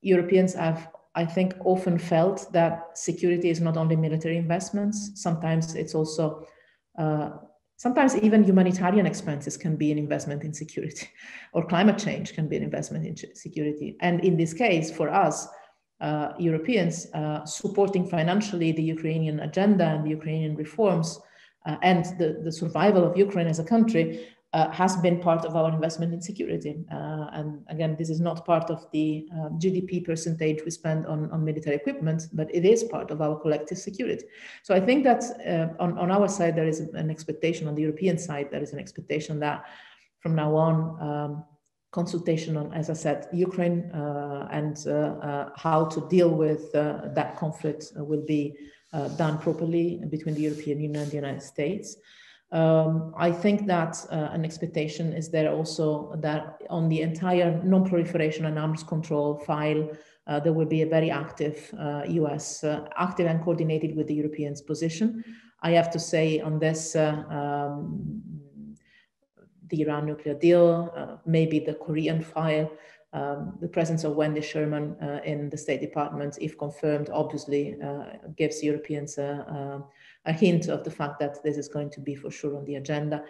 Europeans have I think, often felt that security is not only military investments, sometimes it's also, uh, sometimes even humanitarian expenses can be an investment in security, or climate change can be an investment in security. And in this case, for us, uh, Europeans uh, supporting financially the Ukrainian agenda and the Ukrainian reforms uh, and the, the survival of Ukraine as a country uh, has been part of our investment in security. Uh, and again, this is not part of the uh, GDP percentage we spend on, on military equipment, but it is part of our collective security. So I think that uh, on, on our side, there is an expectation, on the European side, there is an expectation that from now on, um, consultation on, as I said, Ukraine uh, and uh, how to deal with that conflict will be done properly between the European Union and the United States. Um, I think that uh, an expectation is there also that on the entire non-proliferation and arms control file, uh, there will be a very active uh, US, uh, active and coordinated with the Europeans position. I have to say on this, uh, um, the Iran nuclear deal, uh, maybe the Korean file, um, the presence of Wendy Sherman in the State Department, if confirmed, obviously gives Europeans a a hint of the fact that this is going to be for sure on the agenda.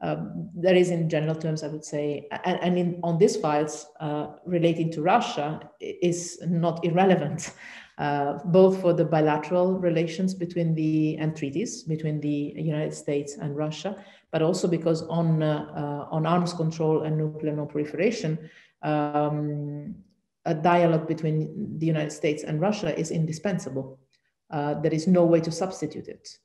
um, there is in general terms, I would say, and, and in, on these files uh, relating to Russia is not irrelevant, uh, both for the bilateral relations between the and treaties between the United States and Russia, but also because on uh, uh on arms control and nuclear non-proliferation, um, a dialogue between the United States and Russia is indispensable. Uh, there is no way to substitute it.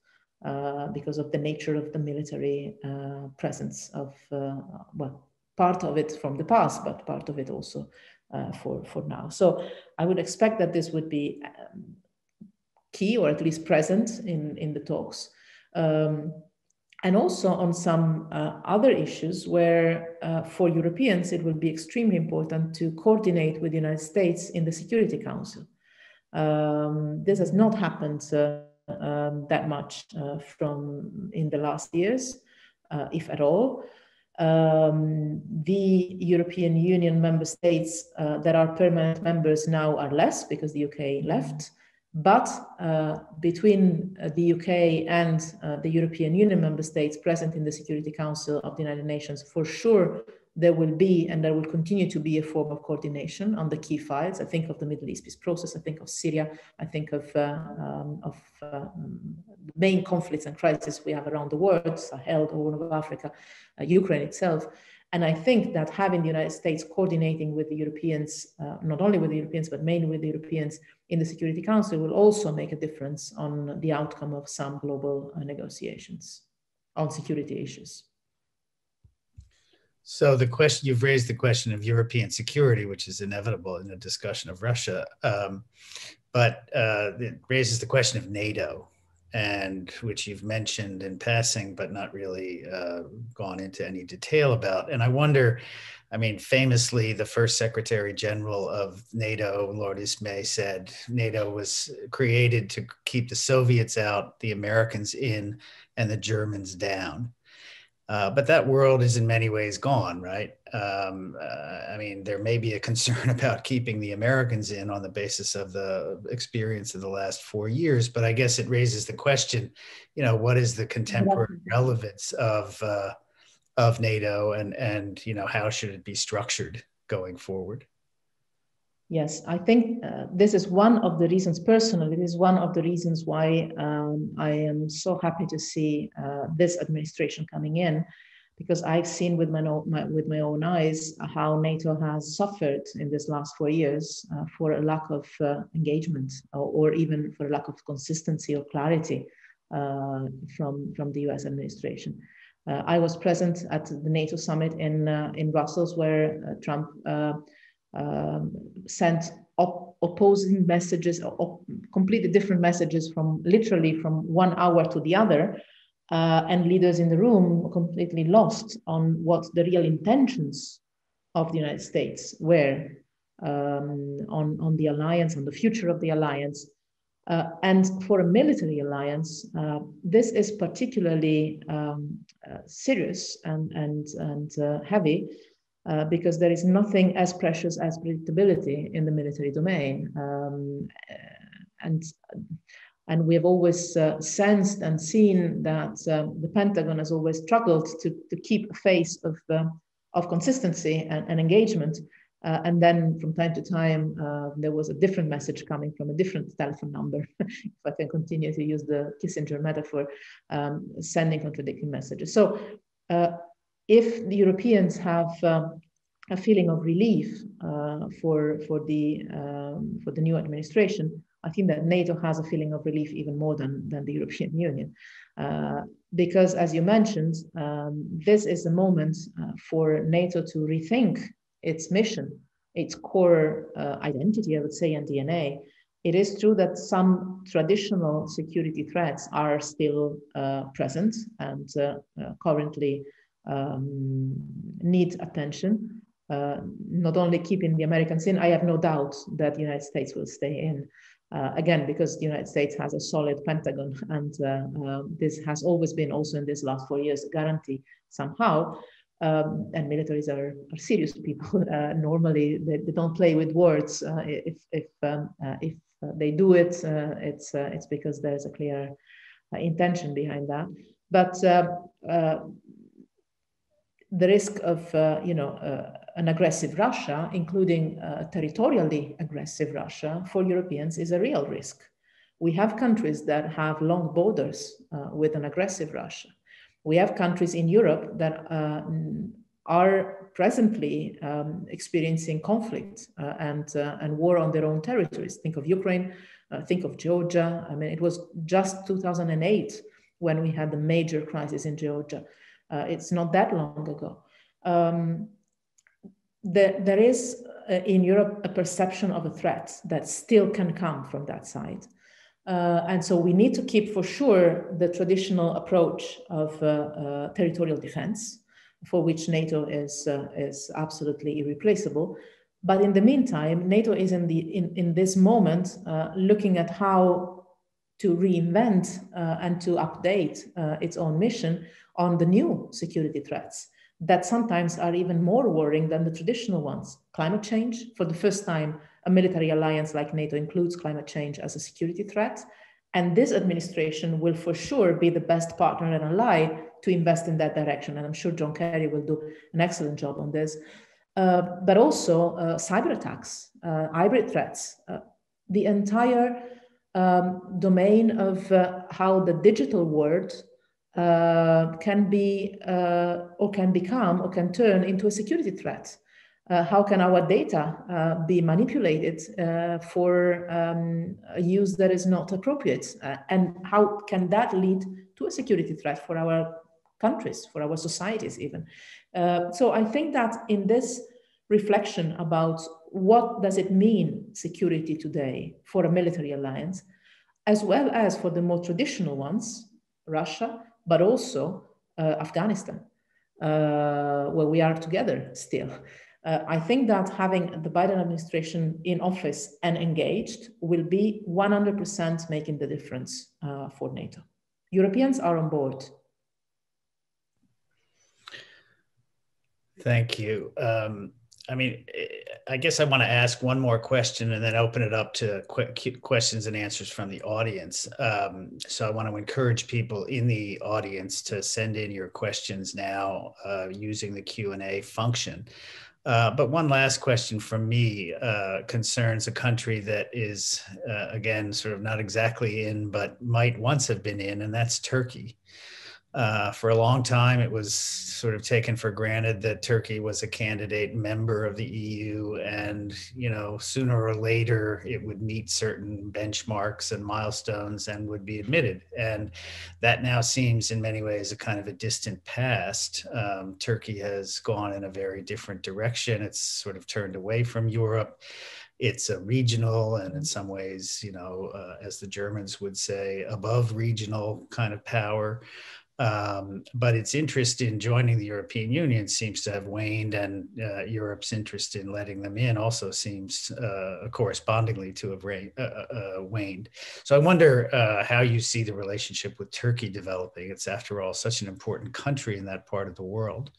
Uh, because of the nature of the military uh, presence of, uh, well, part of it from the past, but part of it also uh, for, for now. So I would expect that this would be um, key or at least present in, in the talks. Um, and also on some uh, other issues where for Europeans, it will be extremely important to coordinate with the United States in the Security Council. Um, this has not happened um, that much uh, from in the last years, uh, if at all. Um, the European Union member states uh, that are permanent members now are less because the UK left. But uh, between uh, the UK and uh, the European Union member states present in the Security Council of the United Nations, for sure, there will be and there will continue to be a form of coordination on the key files. I think of the Middle East peace process, I think of Syria, I think of, uh, um, of uh, main conflicts and crises we have around the world, Sahel, the Horn of Africa, uh, Ukraine itself. And I think that having the United States coordinating with the Europeans, uh, not only with the Europeans, but mainly with the Europeans in the Security Council will also make a difference on the outcome of some global uh, negotiations on security issues. So the question you've raised the question of European security, which is inevitable in a discussion of Russia, um, but uh, it raises the question of NATO, and which you've mentioned in passing, but not really uh, gone into any detail about. And I wonder, I mean, famously, the first Secretary General of NATO, Lord Ismay, said NATO was created to keep the Soviets out, the Americans in, and the Germans down. Uh, but that world is in many ways gone, right? Um, uh, I mean, there may be a concern about keeping the Americans in on the basis of the experience of the last four years, but I guess it raises the question, you know, what is the contemporary relevance of uh, of NATO, and and you know, how should it be structured going forward? Yes, I think uh, this is one of the reasons, personally, it is one of the reasons why um, I am so happy to see uh, this administration coming in, because I've seen with my, my, with my own eyes how NATO has suffered in this last four years uh, for a lack of uh, engagement or, or, even for a lack of consistency or clarity uh, from, from the US administration. Uh, I was present at the NATO summit in, in Brussels where Trump um, sent op- opposing messages, op- completely different messages from literally from one hour to the other, uh, and leaders in the room completely lost on what the real intentions of the United States were um, on, on the alliance, on the future of the alliance. Uh, and for a military alliance, uh, this is particularly um, uh, serious and, and, and uh, heavy uh, because there is nothing as precious as predictability in the military domain. Um, and, and we have always uh, sensed and seen that uh, the Pentagon has always struggled to, to keep a face of, uh, of consistency and, and engagement. Uh, and then from time to time, there was a different message coming from a different telephone number, if I can continue to use the Kissinger metaphor, um, sending contradicting messages. So if the Europeans have um, a feeling of relief uh, for for the um, for the new administration, I think that NATO has a feeling of relief even more than than the European Union, uh, because as you mentioned, um, this is a moment uh, for NATO to rethink its mission, its core uh, identity, I would say, and DNA. It is true that some traditional security threats are still uh, present and uh, currently um, need attention. Uh, not only keeping the Americans in, I have no doubt that the United States will stay in. Uh, again, because the United States has a solid Pentagon, and uh, uh this has always been also in these last four years a guarantee somehow. Um, and militaries are, are serious people. Uh, normally, they, they, don't play with words. Uh, if if um, if they do it, it's it's because there's a clear intention behind that. But the risk of, uh, you know, uh, an aggressive Russia, including uh, territorially aggressive Russia, for Europeans is a real risk. We have countries that have long borders uh, with an aggressive Russia. We have countries in Europe that uh, are presently um, experiencing conflict uh, and, and war on their own territories. Think of Ukraine, think of Georgia. I mean, it was just 2008 when we had the major crisis in Georgia. Uh, it's not that long ago. Um, there, there is uh, in Europe a perception of a threat that still can come from that side. Uh, and so we need to keep for sure the traditional approach of territorial defense, for which NATO is, uh, is absolutely irreplaceable. But in the meantime, NATO is in, the, in, in this moment uh, looking at how to reinvent uh, and to update uh, its own mission on the new security threats that sometimes are even more worrying than the traditional ones. Climate change, for the first time, a military alliance like NATO includes climate change as a security threat. And this administration will for sure be the best partner and ally to invest in that direction. And I'm sure John Kerry will do an excellent job on this. Uh, but also uh, cyber attacks, uh, hybrid threats, uh, the entire um, domain of uh, how the digital world uh, can be or can become or can turn into a security threat. how can our data be manipulated for um, a use that is not appropriate? and how can that lead to a security threat for our countries, for our societies even. Uh, so I think that in this reflection about what does it mean security today for a military alliance, as well as for the more traditional ones, Russia, but also uh, Afghanistan, uh, where we are together still. Uh, I think that having the Biden administration in office and engaged will be 100% making the difference uh, for NATO. Europeans are on board. Thank you. Um, I mean, I guess I want to ask one more question and then open it up to quick questions and answers from the audience. Um, so I want to encourage people in the audience to send in your questions now uh, using the Q&A function. Uh, but one last question from me uh, concerns a country that is, uh, again, sort of not exactly in, but might once have been in, and that's Turkey. Uh, for a long time, it was sort of taken for granted that Turkey was a candidate member of the EU, and you know, sooner or later, it would meet certain benchmarks and milestones and would be admitted. And that now seems, in many ways, a kind of a distant past. Um, Turkey has gone in a very different direction. It's sort of turned away from Europe it's a regional and in some ways you know uh, as the germans would say above regional kind of power um, but its interest in joining the European Union seems to have waned, and uh, Europe's interest in letting them in also seems uh, correspondingly to have uh, uh, uh, waned. So I wonder uh, how you see the relationship with Turkey developing. It's, after all, such an important country in that part of the world.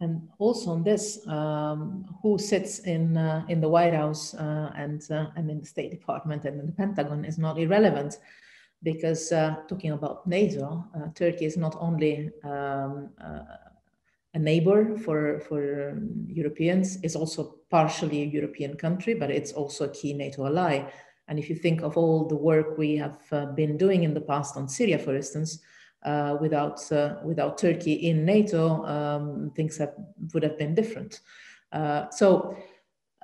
And also on this, um, who sits in in the White House and and in the State Department and in the Pentagon is not irrelevant because uh, talking about NATO, uh, Turkey is not only um, uh, a neighbor for, for Europeans, it's also partially a European country, but it's also a key NATO ally. And if you think of all the work we have uh, been doing in the past on Syria, for instance, uh, without, uh, without Turkey in NATO, um, things have, would have been different. so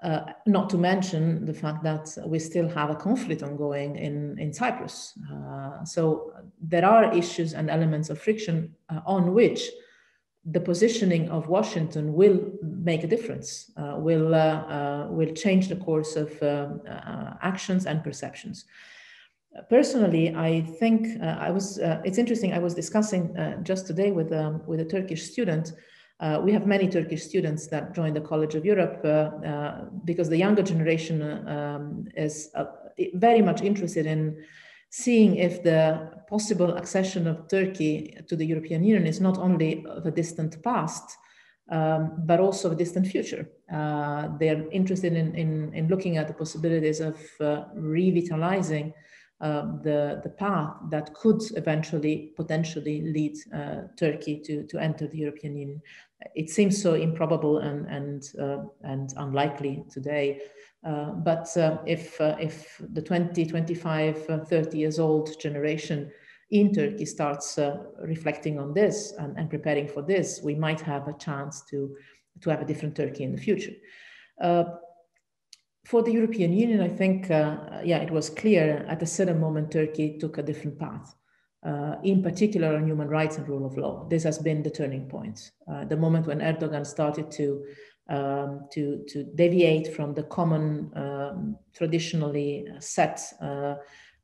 uh, not to mention the fact that we still have a conflict ongoing in, in Cyprus. Uh, so there are issues and elements of friction uh, on which the positioning of Washington will make a difference, uh, will, uh, uh, will change the course of um, actions and perceptions. Personally, I think I was, it's interesting, I was discussing just today with, um, with a Turkish student uh, we have many Turkish students that join the College of Europe uh, uh, because the younger generation um, is uh, very much interested in seeing if the possible accession of Turkey to the European Union is not only of a distant past, um, but also a distant future. Uh, they're interested in, in, in, looking at the possibilities of uh, revitalizing um, the, the path that could eventually potentially lead uh, Turkey to, to enter the European Union. It seems so improbable and, and, uh, and unlikely today. Uh, but uh, if, uh, if the 20, 25, 30 years old generation in Turkey starts reflecting on this and, and preparing for this, we might have a chance to, to have a different Turkey in the future for the European Union, I think, uh, yeah, it was clear at a certain moment Turkey took a different path, uh, in particular on human rights and rule of law. This has been the turning point. Uh, the moment when Erdogan started to, um, to, to deviate from the common, um, traditionally set uh,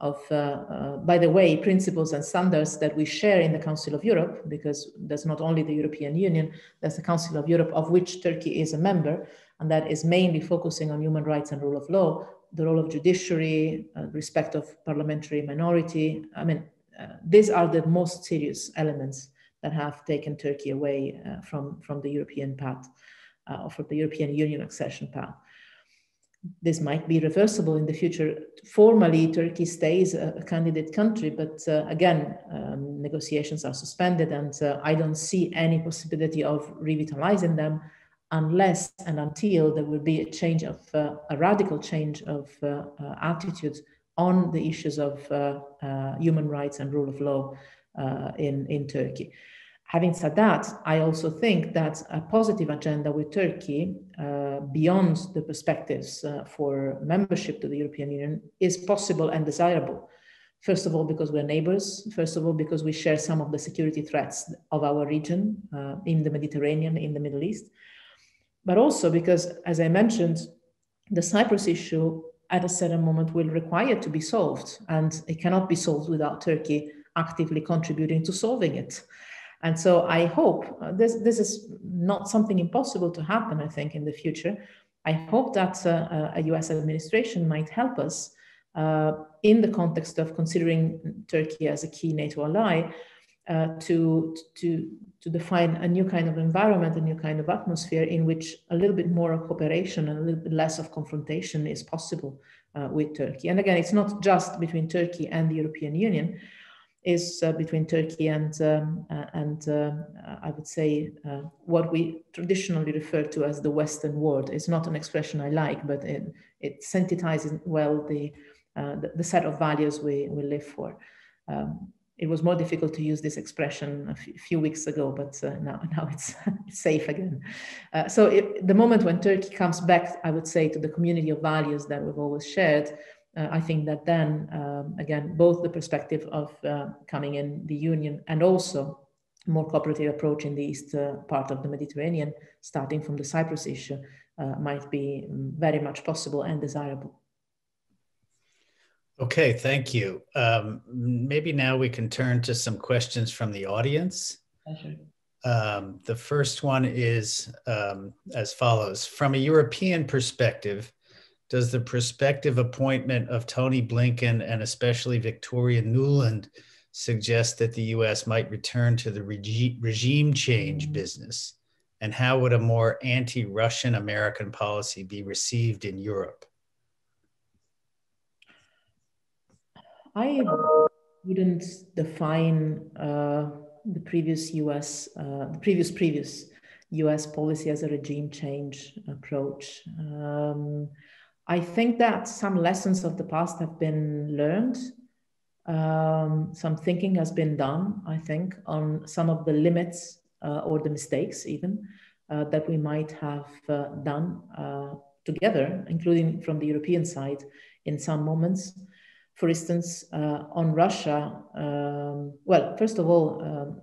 of, uh, uh, by the way, principles and standards that we share in the Council of Europe, because there's not only the European Union, there's the Council of Europe, of which Turkey is a member and that is mainly focusing on human rights and rule of law, the role of judiciary, uh, respect of parliamentary minority. I mean, uh, these are the most serious elements that have taken Turkey away uh, from, from the European path, uh, or from the European Union accession path. This might be reversible in the future. Formally, Turkey stays a, a candidate country, but uh, again, um, negotiations are suspended, and uh, I don't see any possibility of revitalizing them unless and until there will be a change of uh, a radical change of attitudes on the issues of uh, uh, human rights and rule of law uh, in, in Turkey. Having said that, I also think that a positive agenda with Turkey, beyond the perspectives for membership to the European Union, is possible and desirable. First of all, because we're neighbors. First of all, because we share some of the security threats of our region in the Mediterranean, in the Middle East but also because, as I mentioned, the Cyprus issue at a certain moment will require to be solved, and it cannot be solved without Turkey actively contributing to solving it. And so I hope uh, this, this is not something impossible to happen, I think, in the future. I hope that uh, a US administration might help us uh, in the context of considering Turkey as a key NATO ally uh, to, to, to define a new kind of environment, a new kind of atmosphere in which a little bit more of cooperation and a little bit less of confrontation is possible uh, with Turkey. And again, it's not just between Turkey and the European Union, is uh, between Turkey and, um, uh, and uh, I would say uh, what we traditionally refer to as the Western world. It's not an expression I like, but it, it sensitizes well the, the, the, set of values we, we live for. Um, it was more difficult to use this expression a few weeks ago, but uh, now, now it's, safe again. Uh, so it, the moment when Turkey comes back, I would say, to the community of values that we've always shared, uh, I think that then, um, again, both the perspective of uh, coming in the Union and also more cooperative approach in the east uh, part of the Mediterranean, starting from the Cyprus issue, uh, might be mm, very much possible and desirable. Okay, thank you. Um, maybe now we can turn to some questions from the audience. Um, the first one is um, as follows From a European perspective, does the prospective appointment of Tony Blinken and especially Victoria Nuland suggest that the US might return to the regi- regime change business? And how would a more anti Russian American policy be received in Europe? I wouldn't define uh, the previous U.S. Uh, the previous previous U.S. policy as a regime change approach. Um, I think that some lessons of the past have been learned. Um, some thinking has been done, I think, on some of the limits uh, or the mistakes even uh, that we might have uh, done uh, together, including from the European side in some moments for instance, uh, on Russia, um, well, first of all, um,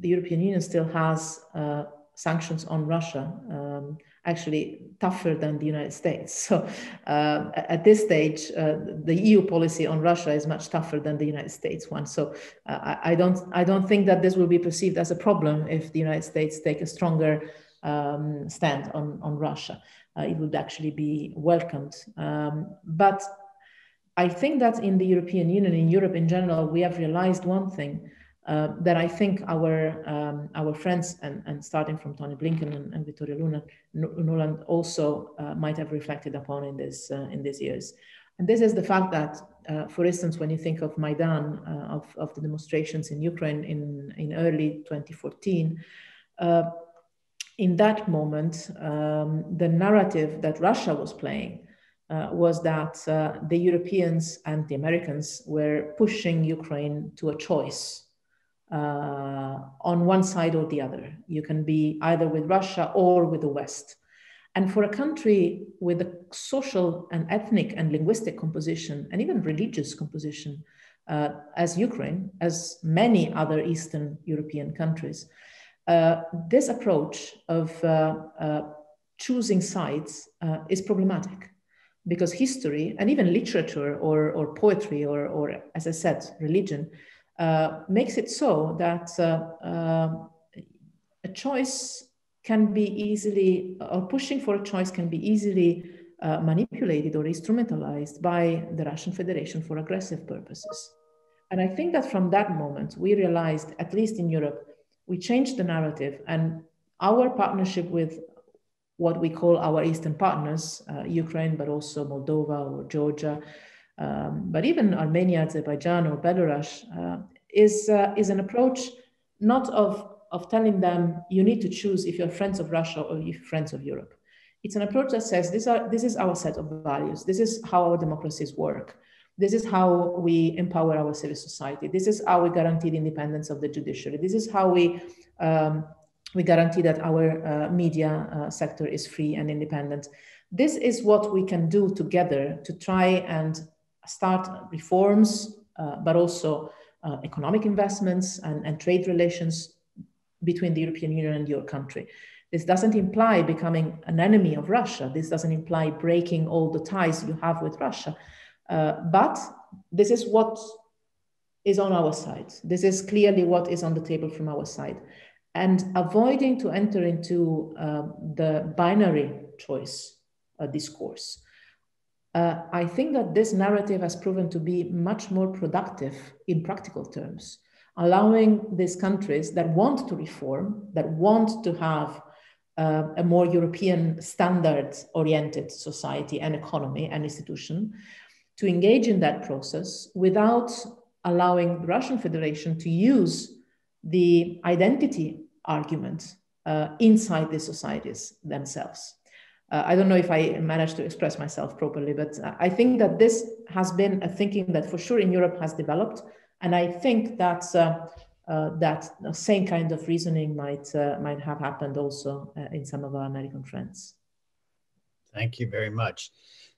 the European Union still has uh, sanctions on Russia, um, actually tougher than the United States. So uh, at this stage, uh, the EU policy on Russia is much tougher than the United States one. So uh, I, don't, I don't think that this will be perceived as a problem if the United States take a stronger um, stand on, on Russia. Uh, it would actually be welcomed. Um, but I think that in the European Union, in Europe in general, we have realized one thing uh, that I think our um, our friends and, and starting from Tony Blinken and, and Victoria Luna, Nuland also uh, might have reflected upon in this uh, in these years, and this is the fact that uh, for instance, when you think of Maidan, uh, of, of the demonstrations in Ukraine in, in early 2014, uh, in that moment, um, the narrative that Russia was playing uh, was that uh, the Europeans and the Americans were pushing Ukraine to a choice uh, on one side or the other. You can be either with Russia or with the West. And for a country with a social and ethnic and linguistic composition, and even religious composition, uh, as Ukraine, as many other Eastern European countries, uh, this approach of uh, choosing sides is problematic because history and even literature or, or poetry or, or, as I said, religion uh, makes it so that a choice can be easily, or pushing for a choice can be easily uh, manipulated or instrumentalized by the Russian Federation for aggressive purposes. And I think that from that moment, we realized, at least in Europe, we changed the narrative and our partnership with what we call our Eastern partners, uh, Ukraine, but also Moldova or Georgia, um, but even Armenia, Azerbaijan, or Belarus, uh, is, uh, is an approach not of of telling them you need to choose if you're friends of Russia or if you're friends of Europe. It's an approach that says this, are, this is our set of values. This is how our democracies work. This is how we empower our civil society. This is how we guarantee the independence of the judiciary. This is how we, um, we guarantee that our uh, media uh, sector is free and independent. This is what we can do together to try and start reforms, uh, but also economic investments and, and trade relations between the European Union and your country. This doesn't imply becoming an enemy of Russia. This doesn't imply breaking all the ties you have with Russia. Uh, but this is what is on our side. This is clearly what is on the table from our side. And avoiding to enter into uh, the binary choice uh, discourse. Uh, I think that this narrative has proven to be much more productive in practical terms allowing these countries that want to reform, that want to have uh, a more European standard oriented society and economy and institution to engage in that process without allowing the Russian Federation to use the identity argument uh, inside the societies themselves. Uh, I don't know if I managed to express myself properly, but I think that this has been a thinking that for sure in Europe has developed and I think that uh, uh, that same kind of reasoning might uh, might have happened also uh, in some of our American friends. Thank you very much.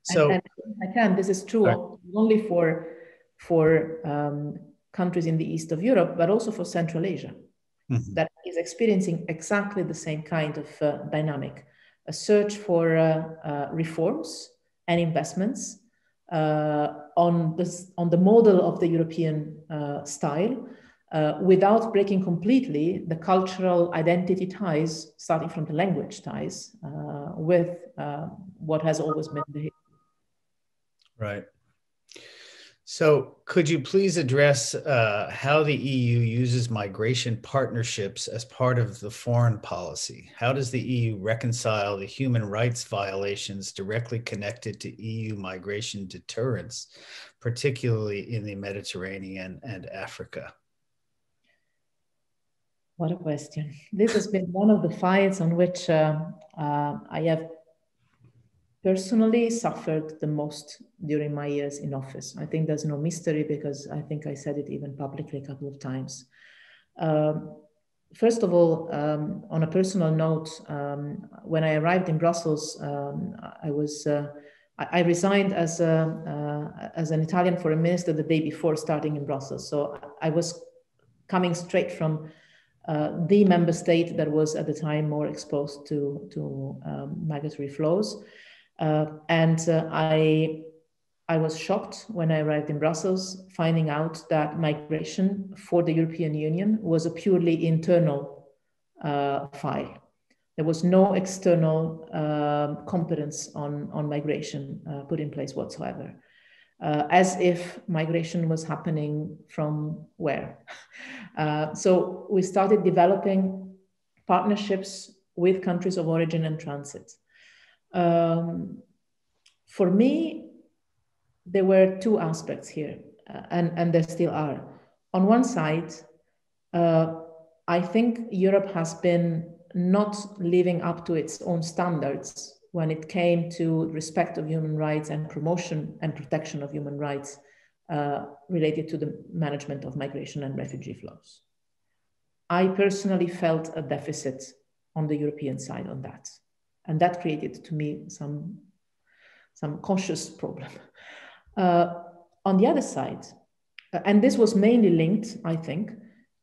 So and, and I can. This is true sorry. only for for um, countries in the east of Europe, but also for Central Asia, mm-hmm. that is experiencing exactly the same kind of uh, dynamic, a search for uh, reforms and investments uh, on, this, on the model of the European uh, style uh, without breaking completely the cultural identity ties, starting from the language ties, with what has always been the Right. So, could you please address uh, how the EU uses migration partnerships as part of the foreign policy? How does the EU reconcile the human rights violations directly connected to EU migration deterrence, particularly in the Mediterranean and Africa? What a question. This has been one of the files on which uh, uh, I have personally suffered the most during my years in office. I think there's no mystery because I think I said it even publicly a couple of times. Um, first of all, um, on a personal note, um, when I arrived in Brussels, um, I was uh, I, resigned as a, uh, as an Italian foreign minister the day before starting in Brussels. So I was coming straight from uh, the member state that was at the time more exposed to to um, migratory flows. Uh, and uh, I, I was shocked when I arrived in Brussels, finding out that migration for the European Union was a purely internal uh, file. There was no external uh, competence on, on migration uh, put in place whatsoever. Uh, as if migration was happening from where. so we started developing partnerships with countries of origin and transit. Um, for me, there were two aspects here, uh, and, and there still are. On one side, uh, I think Europe has been not living up to its own standards when it came to respect of human rights and promotion and protection of human rights uh, related to the management of migration and refugee flows. I personally felt a deficit on the European side on that. And that created to me some, some conscious problem. Uh, on the other side, uh, and this was mainly linked, I think,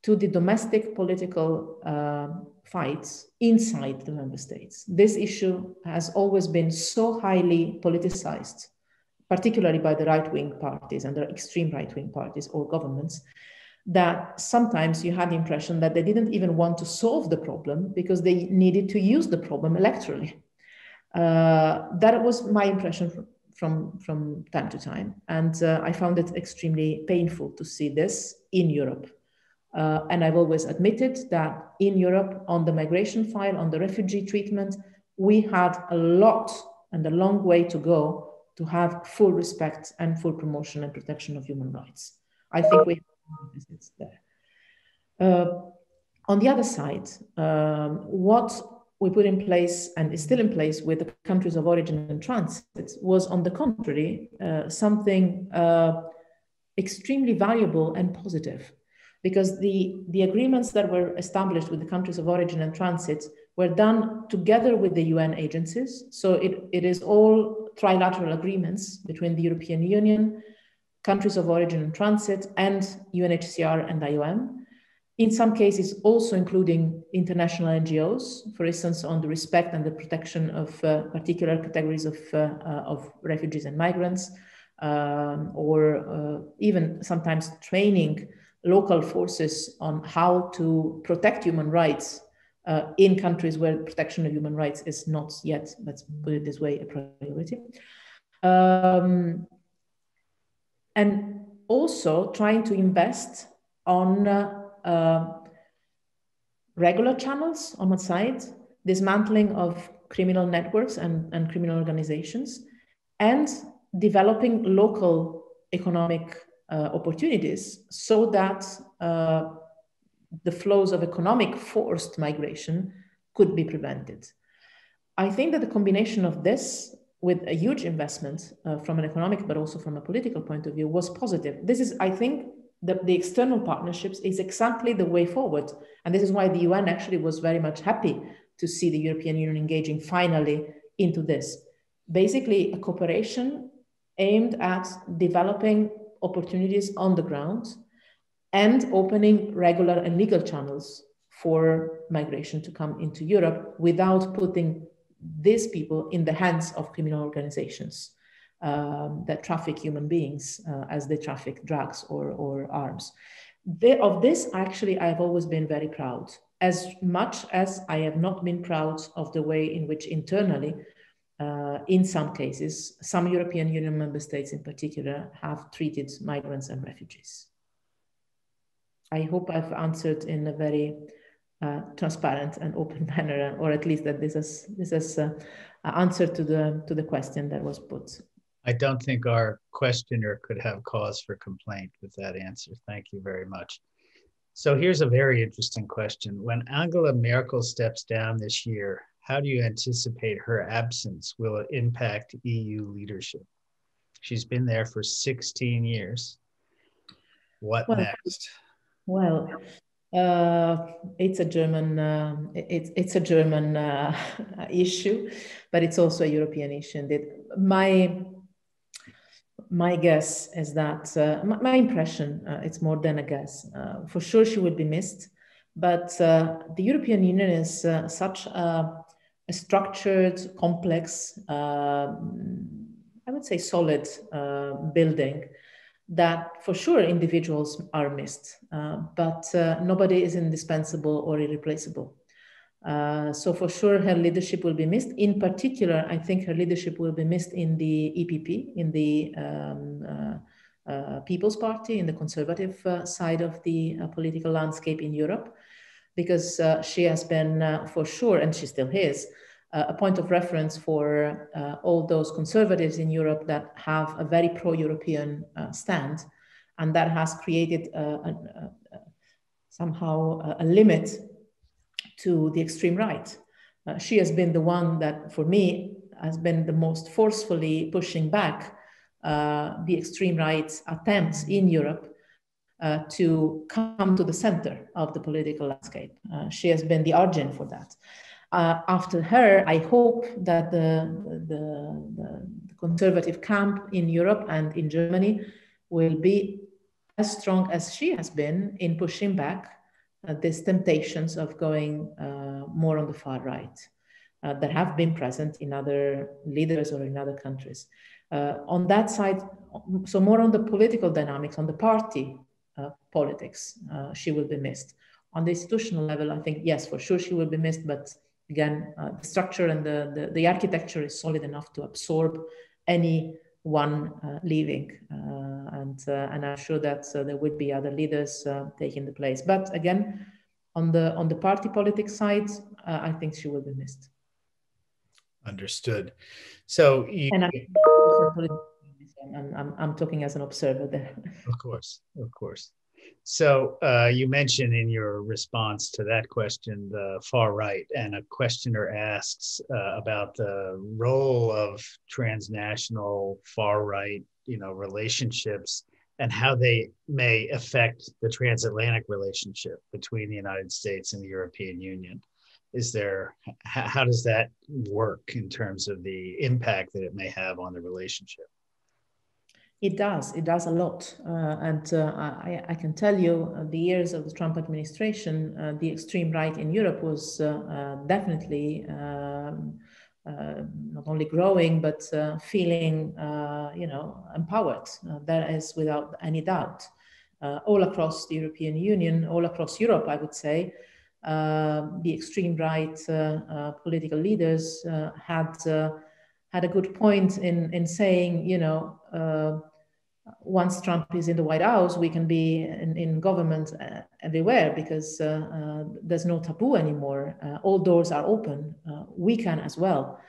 to the domestic political uh, fights inside the member states. This issue has always been so highly politicized, particularly by the right wing parties and the extreme right wing parties or governments, that sometimes you had the impression that they didn't even want to solve the problem because they needed to use the problem electorally. Uh, that was my impression from, from, time to time. And uh, I found it extremely painful to see this in Europe. Uh, and I've always admitted that in Europe, on the migration file, on the refugee treatment, we had a lot and a long way to go to have full respect and full promotion and protection of human rights. I think we visits there. Uh, on the other side, um, what we put in place and is still in place with the countries of origin and transit was, on the contrary, uh, something uh, extremely valuable and positive because the, the agreements that were established with the countries of origin and transit were done together with the UN agencies. So it, it is all trilateral agreements between the European Union, countries of origin and transit, and UNHCR and IOM. In some cases, also including international NGOs, for instance, on the respect and the protection of uh, particular categories of, uh, uh, of refugees and migrants, um, or uh, even sometimes training local forces on how to protect human rights uh, in countries where protection of human rights is not yet, let's put it this way, a priority. Um, and also trying to invest on uh, regular channels on one side, dismantling of criminal networks and, and criminal organizations, and developing local economic uh, opportunities so that uh, the flows of economic forced migration could be prevented. I think that the combination of this with a huge investment uh, from an economic but also from a political point of view was positive. This is, I think, the, the external partnerships is exactly the way forward. And this is why the UN actually was very much happy to see the European Union engaging finally into this. Basically, a cooperation aimed at developing opportunities on the ground and opening regular and legal channels for migration to come into Europe without putting these people in the hands of criminal organizations um, that traffic human beings uh, as they traffic drugs or, or arms. They, of this, actually, I've always been very proud, as much as I have not been proud of the way in which internally, uh, in some cases, some European Union member states in particular have treated migrants and refugees. I hope I've answered in a very uh, transparent and open manner, or at least that this is this is uh, answer to the to the question that was put. I don't think our questioner could have cause for complaint with that answer. Thank you very much. So here's a very interesting question. When Angela Merkel steps down this year, how do you anticipate her absence will impact EU leadership? She's been there for 16 years. What well, next? Well, uh, it's a German uh, it's it's a German uh, issue, but it's also a European issue. That my my guess is that uh, my, my, impression uh, it's more than a guess. For sure, she would be missed, but the European Union is such a, a, structured, complex, I would say, solid building that for sure individuals are missed, uh, but uh, nobody is indispensable or irreplaceable. Uh, so for sure her leadership will be missed. In particular, I think her leadership will be missed in the EPP, in the um, uh, uh, People's Party, in the conservative uh, side of the political landscape in Europe, because she has been for sure, and she still is, a point of reference for uh, all those conservatives in Europe that have a very pro-European uh, stand, and that has created a, somehow a limit to the extreme right. Uh, she has been the one that, for me, has been the most forcefully pushing back uh, the extreme right attempts in Europe uh, to come to the center of the political landscape. Uh, she has been the origin for that. Uh, after her, I hope that the, the, the, conservative camp in Europe and in Germany will be as strong as she has been in pushing back uh, these temptations of going uh, more on the far right uh, that have been present in other leaders or in other countries. Uh, on that side, so more on the political dynamics, on the party uh, politics, she will be missed. On the institutional level, I think, yes, for sure she will be missed, but again, uh, the structure and the, the, the, architecture is solid enough to absorb any one uh, leaving. Uh, and, and I'm sure that there will be other leaders taking the place. But again, on the on the party politics side, uh, I think she will be missed. Understood. So, you, and I'm, I'm, I'm, talking as an observer there. Of course, of course. So, uh, you mentioned in your response to that question the far right, and a questioner asks uh, about the role of transnational far right, you know, relationships and how they may affect the transatlantic relationship between the United States and the European Union. Is there how does that work in terms of the impact that it may have on the relationship it does it does a lot uh, and uh, I, I, can tell you uh, the years of the trump administration uh, the extreme right in europe was uh, uh, definitely um, not only growing but feeling you know empowered. That is without any doubt all across the european union all across europe i would say the extreme right political leaders had had a good point in in saying, you know, once Trump is in the White House, we can be in, in government uh, everywhere because uh, uh, there's no taboo anymore. Uh, all doors are open. Uh, we can as well.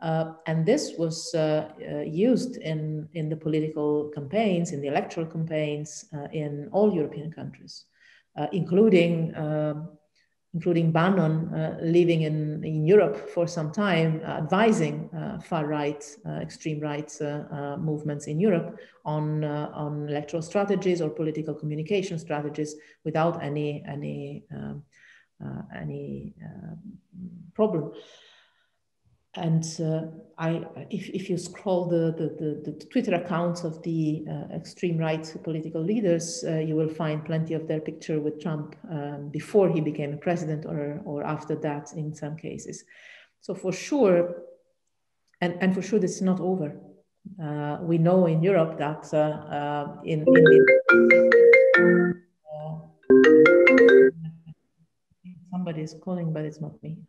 Uh, and this was used in, in the political campaigns, in the electoral campaigns in all European countries, including including Bannon, uh, living in, in Europe for some time, uh, advising uh, far right, uh, extreme right movements in Europe on, on electoral strategies or political communication strategies without any, any, um, any problem and uh, I, if, if you scroll the, the, the, the Twitter accounts of the uh, extreme right political leaders, uh, you will find plenty of their picture with Trump um, before he became president or, or after that in some cases. So for sure, and, and for sure this is not over. Uh, we know in Europe that uh, uh, in, in somebody is calling, but it's not me.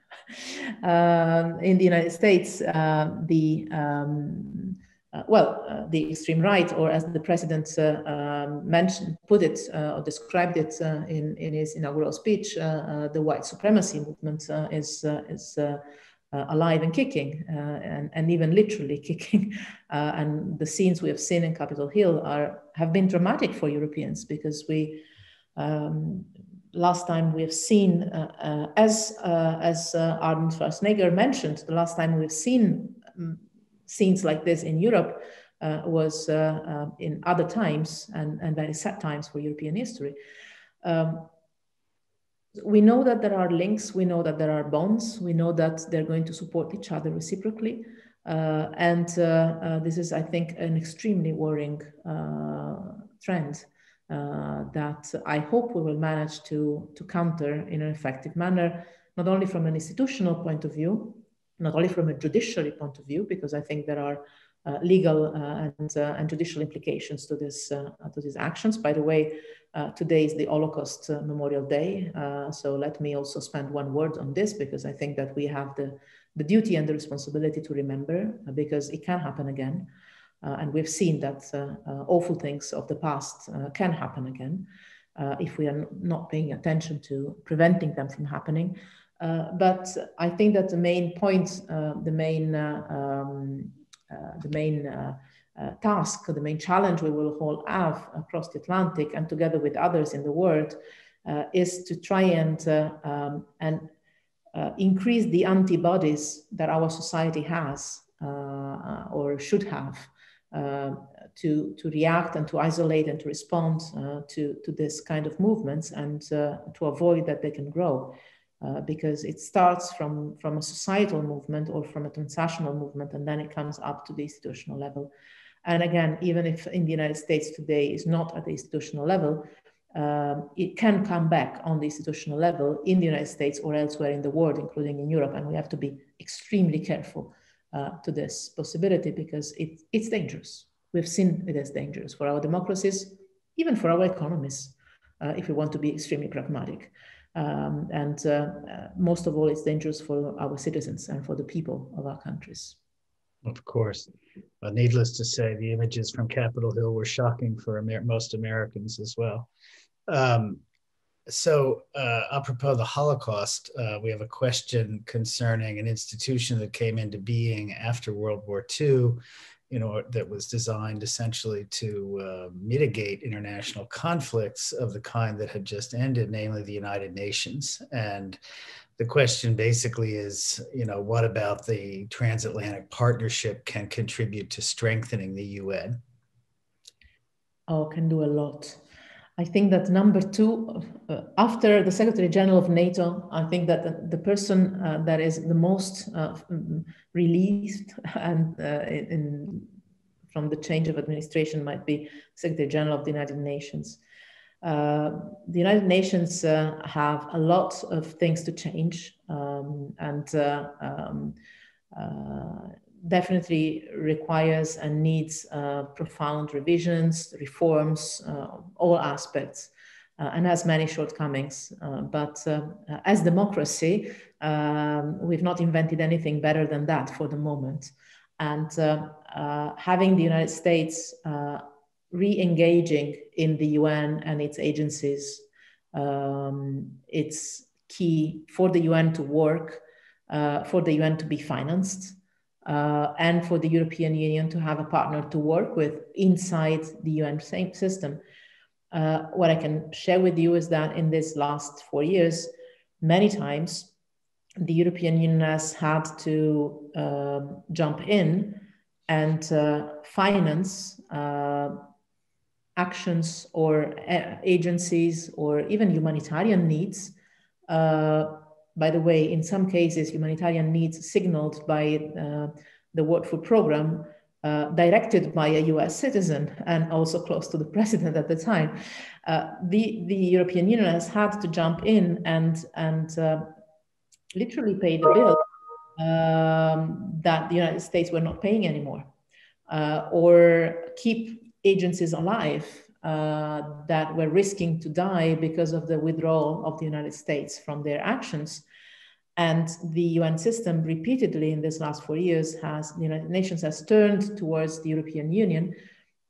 Um, in the United States, uh, the um, uh, well, uh, the extreme right, or as the president uh, um, mentioned, put it uh, or described it uh, in, in his inaugural speech, the white supremacy movement is is alive and kicking, and, and even literally kicking. and the scenes we have seen in Capitol Hill are have been dramatic for Europeans because we um, last time we've seen, uh, uh, as uh, as Arnold Schwarzenegger mentioned, the last time we've seen um, scenes like this in Europe was in other times and, and very sad times for European history. Um, we know that there are links, we know that there are bonds, we know that they're going to support each other reciprocally. Uh, and uh, uh, this is, I think, an extremely worrying trend uh, that I hope we will manage to, to counter in an effective manner, not only from an institutional point of view, not only from a judiciary point of view, because I think there are uh, legal uh, and, uh, and judicial implications to, this, uh, to these actions. By the way, uh, today is the Holocaust Memorial Day, so let me also spend one word on this because I think that we have the, the duty and the responsibility to remember because it can happen again. Uh, and we've seen that uh, uh, awful things of the past can happen again if we are not paying attention to preventing them from happening. Uh, but I think that the main point, uh, the main, uh, um, uh, the main uh, task, the main challenge we will all have across the Atlantic and together with others in the world is to try and um, and increase the antibodies that our society has or should have to, to react and to isolate and to respond uh, to, to this kind of movements and uh, to avoid that they can grow uh, because it starts from, from a societal movement or from a transnational movement, and then it comes up to the institutional level. And again, even if in the United States today is not at the institutional level, um, it can come back on the institutional level in the United States or elsewhere in the world, including in Europe. And we have to be extremely careful uh, to this possibility because it, it's dangerous. We've seen it as dangerous for our democracies, even for our economies, uh, if we want to be extremely pragmatic. Um, and uh, uh, most of all, it's dangerous for our citizens and for the people of our countries. Of course. Uh, needless to say, the images from Capitol Hill were shocking for Amer most Americans as well. Um, so, uh, apropos the Holocaust, uh, we have a question concerning an institution that came into being after World War II you know, that was designed essentially to uh, mitigate international conflicts of the kind that had just ended, namely the United Nations. And the question basically is, you know, what about the transatlantic partnership can contribute to strengthening the UN? Oh, can do a lot. I think that number two, uh, after the Secretary General of NATO, I think that the, the person uh, that is the most uh, released and uh, in, from the change of administration might be Secretary General of the United Nations. Uh, the United Nations uh, have a lot of things to change um, and um, definitely requires and needs uh, profound revisions, reforms, uh, all aspects, uh, and has many shortcomings. Uh, but uh, as democracy, um, we've not invented anything better than that for the moment. And uh, having the United States re-engaging in the UN and its agencies, um, it's key for the UN to work, for the UN to be financed, uh, and for the European Union to have a partner to work with inside the UN system. Uh, what I can share with you is that in this last four years, many times the European Union has had to uh, jump in and uh, finance uh, actions or uh, agencies or even humanitarian needs by the way, in some cases, humanitarian needs signaled by uh, the World Food Program, uh, directed by a US citizen and also close to the president at the time, uh, the, the European Union has had to jump in and, and uh, literally pay the bill um, that the United States were not paying anymore, uh, or keep agencies alive uh, that were risking to die because of the withdrawal of the United States from their actions. And the UN system repeatedly in this last four years has, the United Nations has turned towards the European Union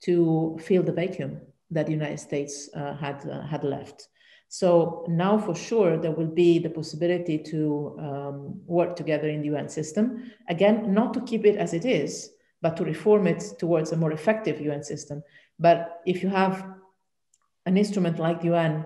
to fill the vacuum that the United States uh, had, uh, had left. So now for sure, there will be the possibility to um, work together in the UN system. Again, not to keep it as it is, but to reform it towards a more effective UN system but if you have an instrument like the UN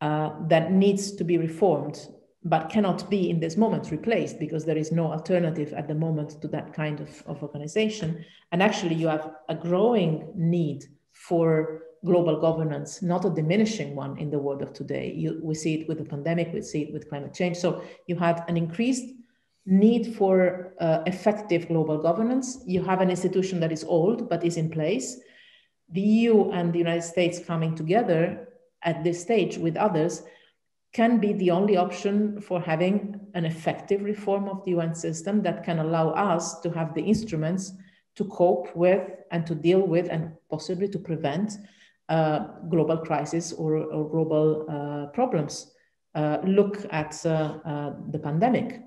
uh, that needs to be reformed, but cannot be in this moment replaced because there is no alternative at the moment to that kind of, of organization. And actually, you have a growing need for global governance, not a diminishing one in the world of today. You, we see it with the pandemic, we see it with climate change. So you had an increased need for uh, effective global governance. You have an institution that is old but is in place the EU and the United States coming together at this stage with others can be the only option for having an effective reform of the UN system that can allow us to have the instruments to cope with and to deal with and possibly to prevent uh, global crisis or, or global uh, problems. Uh, look at uh, uh, the pandemic.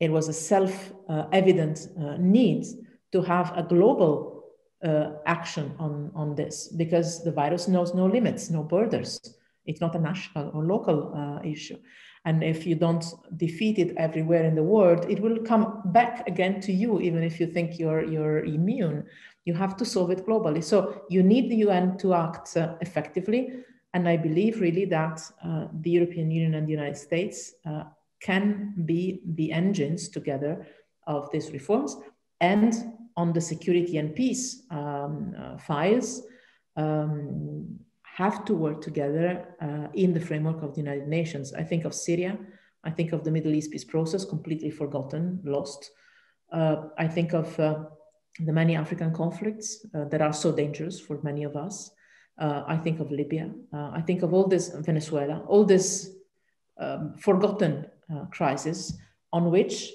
It was a self-evident uh, need to have a global uh, action on, on this because the virus knows no limits, no borders. It's not a national or local uh, issue. And if you don't defeat it everywhere in the world, it will come back again to you, even if you think you're, you're immune. You have to solve it globally. So you need the UN to act uh, effectively. And I believe really that uh, the European Union and the United States uh, can be the engines together of these reforms. And on the security and peace um, uh, files, um, have to work together uh, in the framework of the United Nations. I think of Syria, I think of the Middle East peace process, completely forgotten, lost. Uh, I think of uh, the many African conflicts uh, that are so dangerous for many of us. Uh, I think of Libya. I think of all this, Venezuela, all this um, forgotten crisis on which,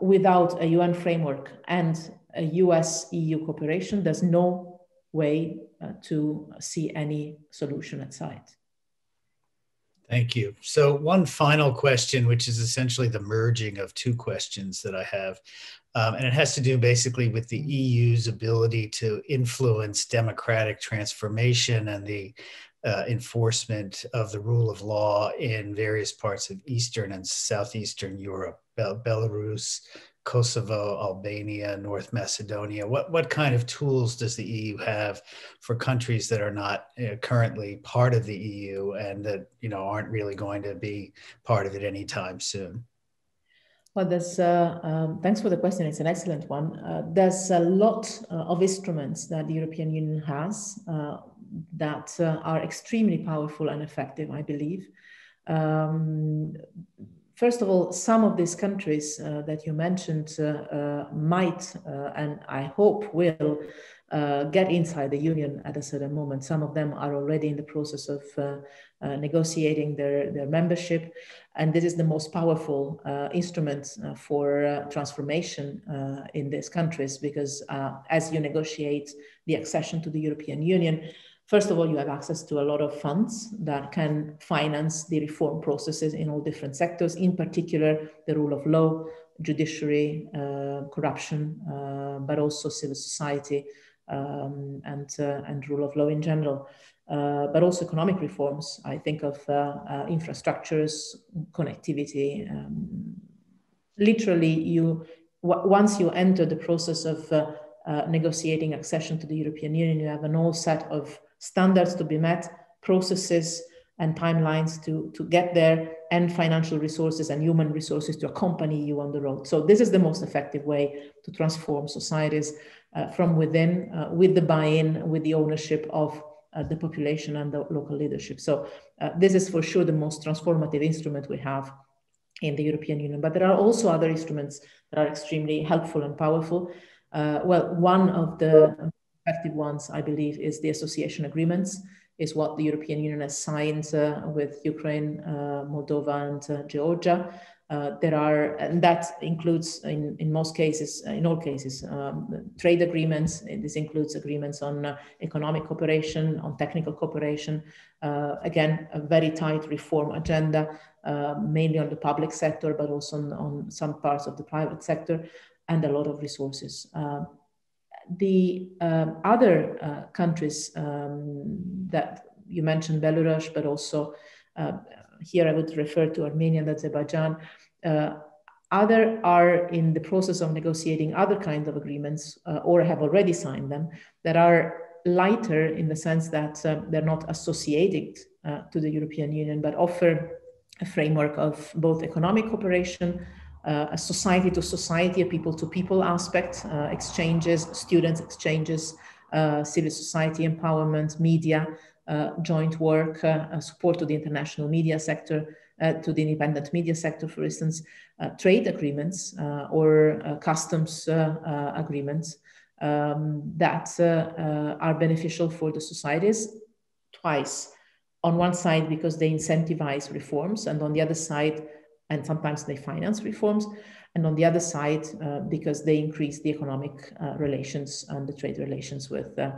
without a UN framework and a US EU cooperation, there's no way uh, to see any solution at sight. Thank you. So, one final question, which is essentially the merging of two questions that I have. Um, and it has to do basically with the EU's ability to influence democratic transformation and the uh, enforcement of the rule of law in various parts of Eastern and Southeastern Europe, Belarus, Kosovo, Albania, North Macedonia? What, what kind of tools does the EU have for countries that are not uh, currently part of the EU and that you know aren't really going to be part of it anytime soon? Well, there's uh, um, thanks for the question. It's an excellent one. Uh, there's a lot uh, of instruments that the European Union has uh, that uh, are extremely powerful and effective. I believe. Um, First of all, some of these countries uh, that you mentioned uh, uh, might, uh, and I hope will, get inside the union at a certain moment. Some of them are already in the process of negotiating their, their membership. And this is the most powerful instrument for transformation in these countries because as you negotiate the accession to the European Union, First of all, you have access to a lot of funds that can finance the reform processes in all different sectors, in particular, the rule of law, judiciary, uh, corruption, uh, but also civil society um, and, uh, and rule of law in general. Uh, but also economic reforms. I think of uh, uh, infrastructures, connectivity. Um, literally, you once you enter the process of negotiating accession to the European Union, you have an whole set of standards to be met, processes and timelines to, to get there, and financial resources and human resources to accompany you on the road. So, this is the most effective way to transform societies uh, from within uh, with the buy in, with the ownership of uh, the population and the local leadership. So, uh, this is for sure the most transformative instrument we have in the European Union. But there are also other instruments that are extremely helpful and powerful. Uh, well, one of the effective ones, I believe, is the association agreements, is what the European Union has signed uh, with Ukraine, uh, Moldova, and uh, Georgia. Uh, there are, and that includes, in, in most cases, uh, in all cases, um, trade agreements. This includes agreements on economic cooperation, on technical cooperation. again, a very tight reform agenda, mainly on the public sector, but also on, on, some parts of the private sector, and a lot of resources the um, other uh, countries um, that you mentioned, Belarus, but also uh, here I would refer to Armenia and Azerbaijan. Uh, other are in the process of negotiating other kinds of agreements uh, or have already signed them that are lighter in the sense that um, they're not associated uh, to the European Union, but offer a framework of both economic cooperation, uh, a society to society, a people to people aspect, uh, exchanges, students exchanges, uh, civil society empowerment, media, uh, joint work, uh, support to the international media sector, uh, to the independent media sector, for instance, trade agreements or customs agreements um, that are beneficial for the societies twice. On one side, because they incentivize reforms, and on the other side, and sometimes they finance reforms. And on the other side, uh, because they increase the economic uh, relations and the trade relations with uh,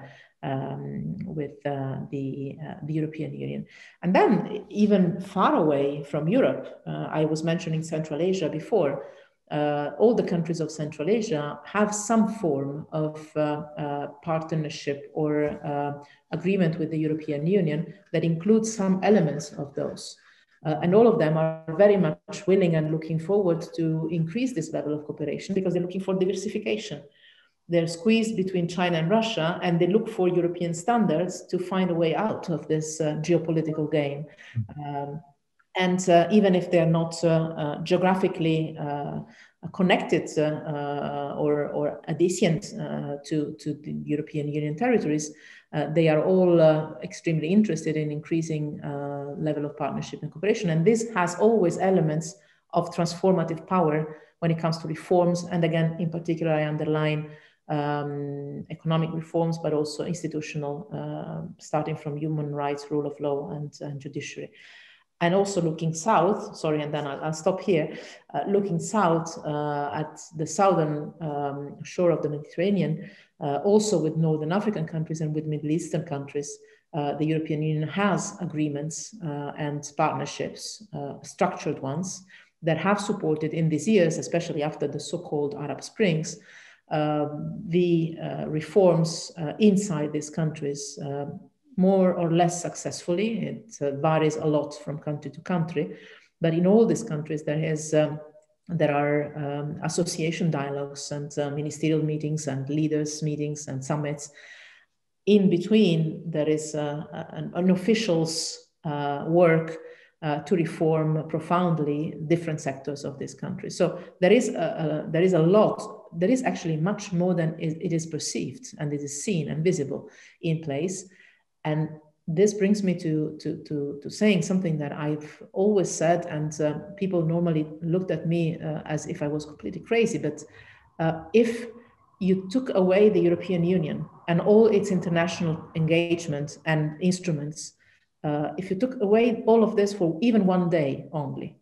um, with uh, the uh, the European Union. And then even far away from Europe, uh, I was mentioning Central Asia before. all the countries of Central Asia have some form of partnership or agreement with the European Union that includes some elements of those. Uh, and all of them are very much willing and looking forward to increase this level of cooperation because they're looking for diversification. They're squeezed between China and Russia, and they look for European standards to find a way out of this uh, geopolitical game. Um, and uh, even if they're not uh, uh, geographically uh, connected or, or adjacent to, to the European Union territories, uh, they are all uh, extremely interested in increasing uh, level of partnership and cooperation. And this has always elements of transformative power when it comes to reforms. And again, in particular, I underline um, economic reforms, but also institutional, uh, starting from human rights, rule of law, and, and, judiciary. And also looking south, sorry, and then I'll, I'll stop here, uh, looking south uh, at the southern um, shore of the Mediterranean, uh, also with Northern African countries and with Middle Eastern countries, uh, the European Union has agreements uh, and partnerships, uh, structured ones, that have supported in these years, especially after the so-called Arab Springs, um, the uh, reforms uh, inside these countries more or less successfully. It varies a lot from country to country, but in all these countries there is um, there are um, association dialogues and uh, ministerial meetings and leaders meetings and summits. In between, there is uh, an, an, official's uh, work uh, to reform profoundly different sectors of this country. So there is a, a, there is a lot. There is actually much more than it is perceived and it is seen and visible in place. And this brings me to, to, to, to, saying something that I've always said, and uh, people normally looked at me uh, as if I was completely crazy. But uh, if you took away the European Union and all its international engagement and instruments, uh, if you took away all of this for even one day only,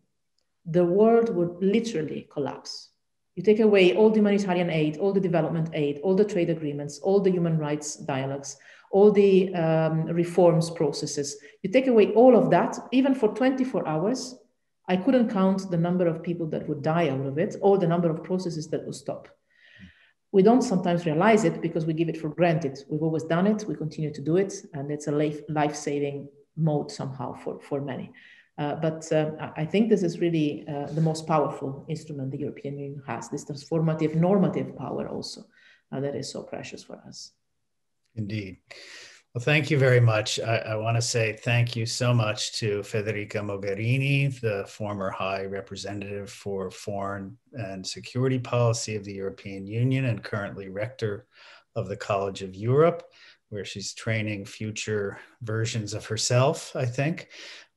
the world would literally collapse. You take away all the humanitarian aid, all the development aid, all the trade agreements, all the human rights dialogues, all the um, reforms processes. You take away all of that, even for 24 hours, I couldn't count the number of people that would die out of it or the number of processes that would stop. We don't sometimes realize it because we give it for granted. We've always done it, we continue to do it, and it's a life saving mode somehow for, for many. Uh, but uh, I think this is really uh, the most powerful instrument the European Union has, this transformative normative power also uh, that is so precious for us. Indeed. Well, thank you very much. I, I want to say thank you so much to Federica Mogherini, the former High Representative for Foreign and Security Policy of the European Union and currently Rector of the College of Europe, where she's training future versions of herself, I think.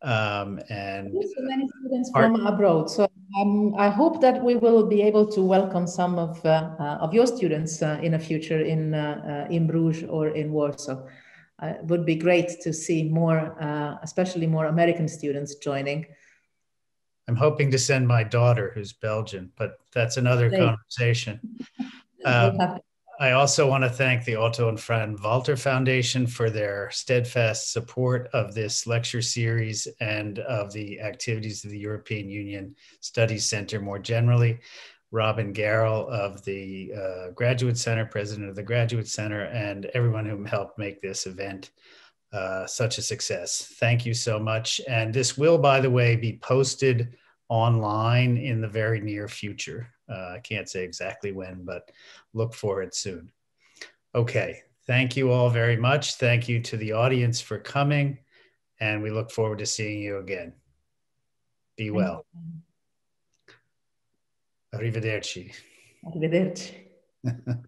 Um, and so many students from abroad. So um, I hope that we will be able to welcome some of uh, uh, of your students uh, in the future in uh, uh, in Bruges or in Warsaw. Uh, it would be great to see more, especially more American students joining. I'm hoping to send my daughter, who's Belgian, but that's another conversation. Um, I also want to thank the Otto and Fran Walter Foundation for their steadfast support of this lecture series and of the activities of the European Union Studies Center more generally. Robin Garrell of the uh, Graduate Center, president of the Graduate Center, and everyone who helped make this event uh, such a success. Thank you so much. And this will, by the way, be posted online in the very near future. Uh, I can't say exactly when, but look for it soon. Okay, thank you all very much. Thank you to the audience for coming, and we look forward to seeing you again. Be well. Arrivederci. Arrivederci.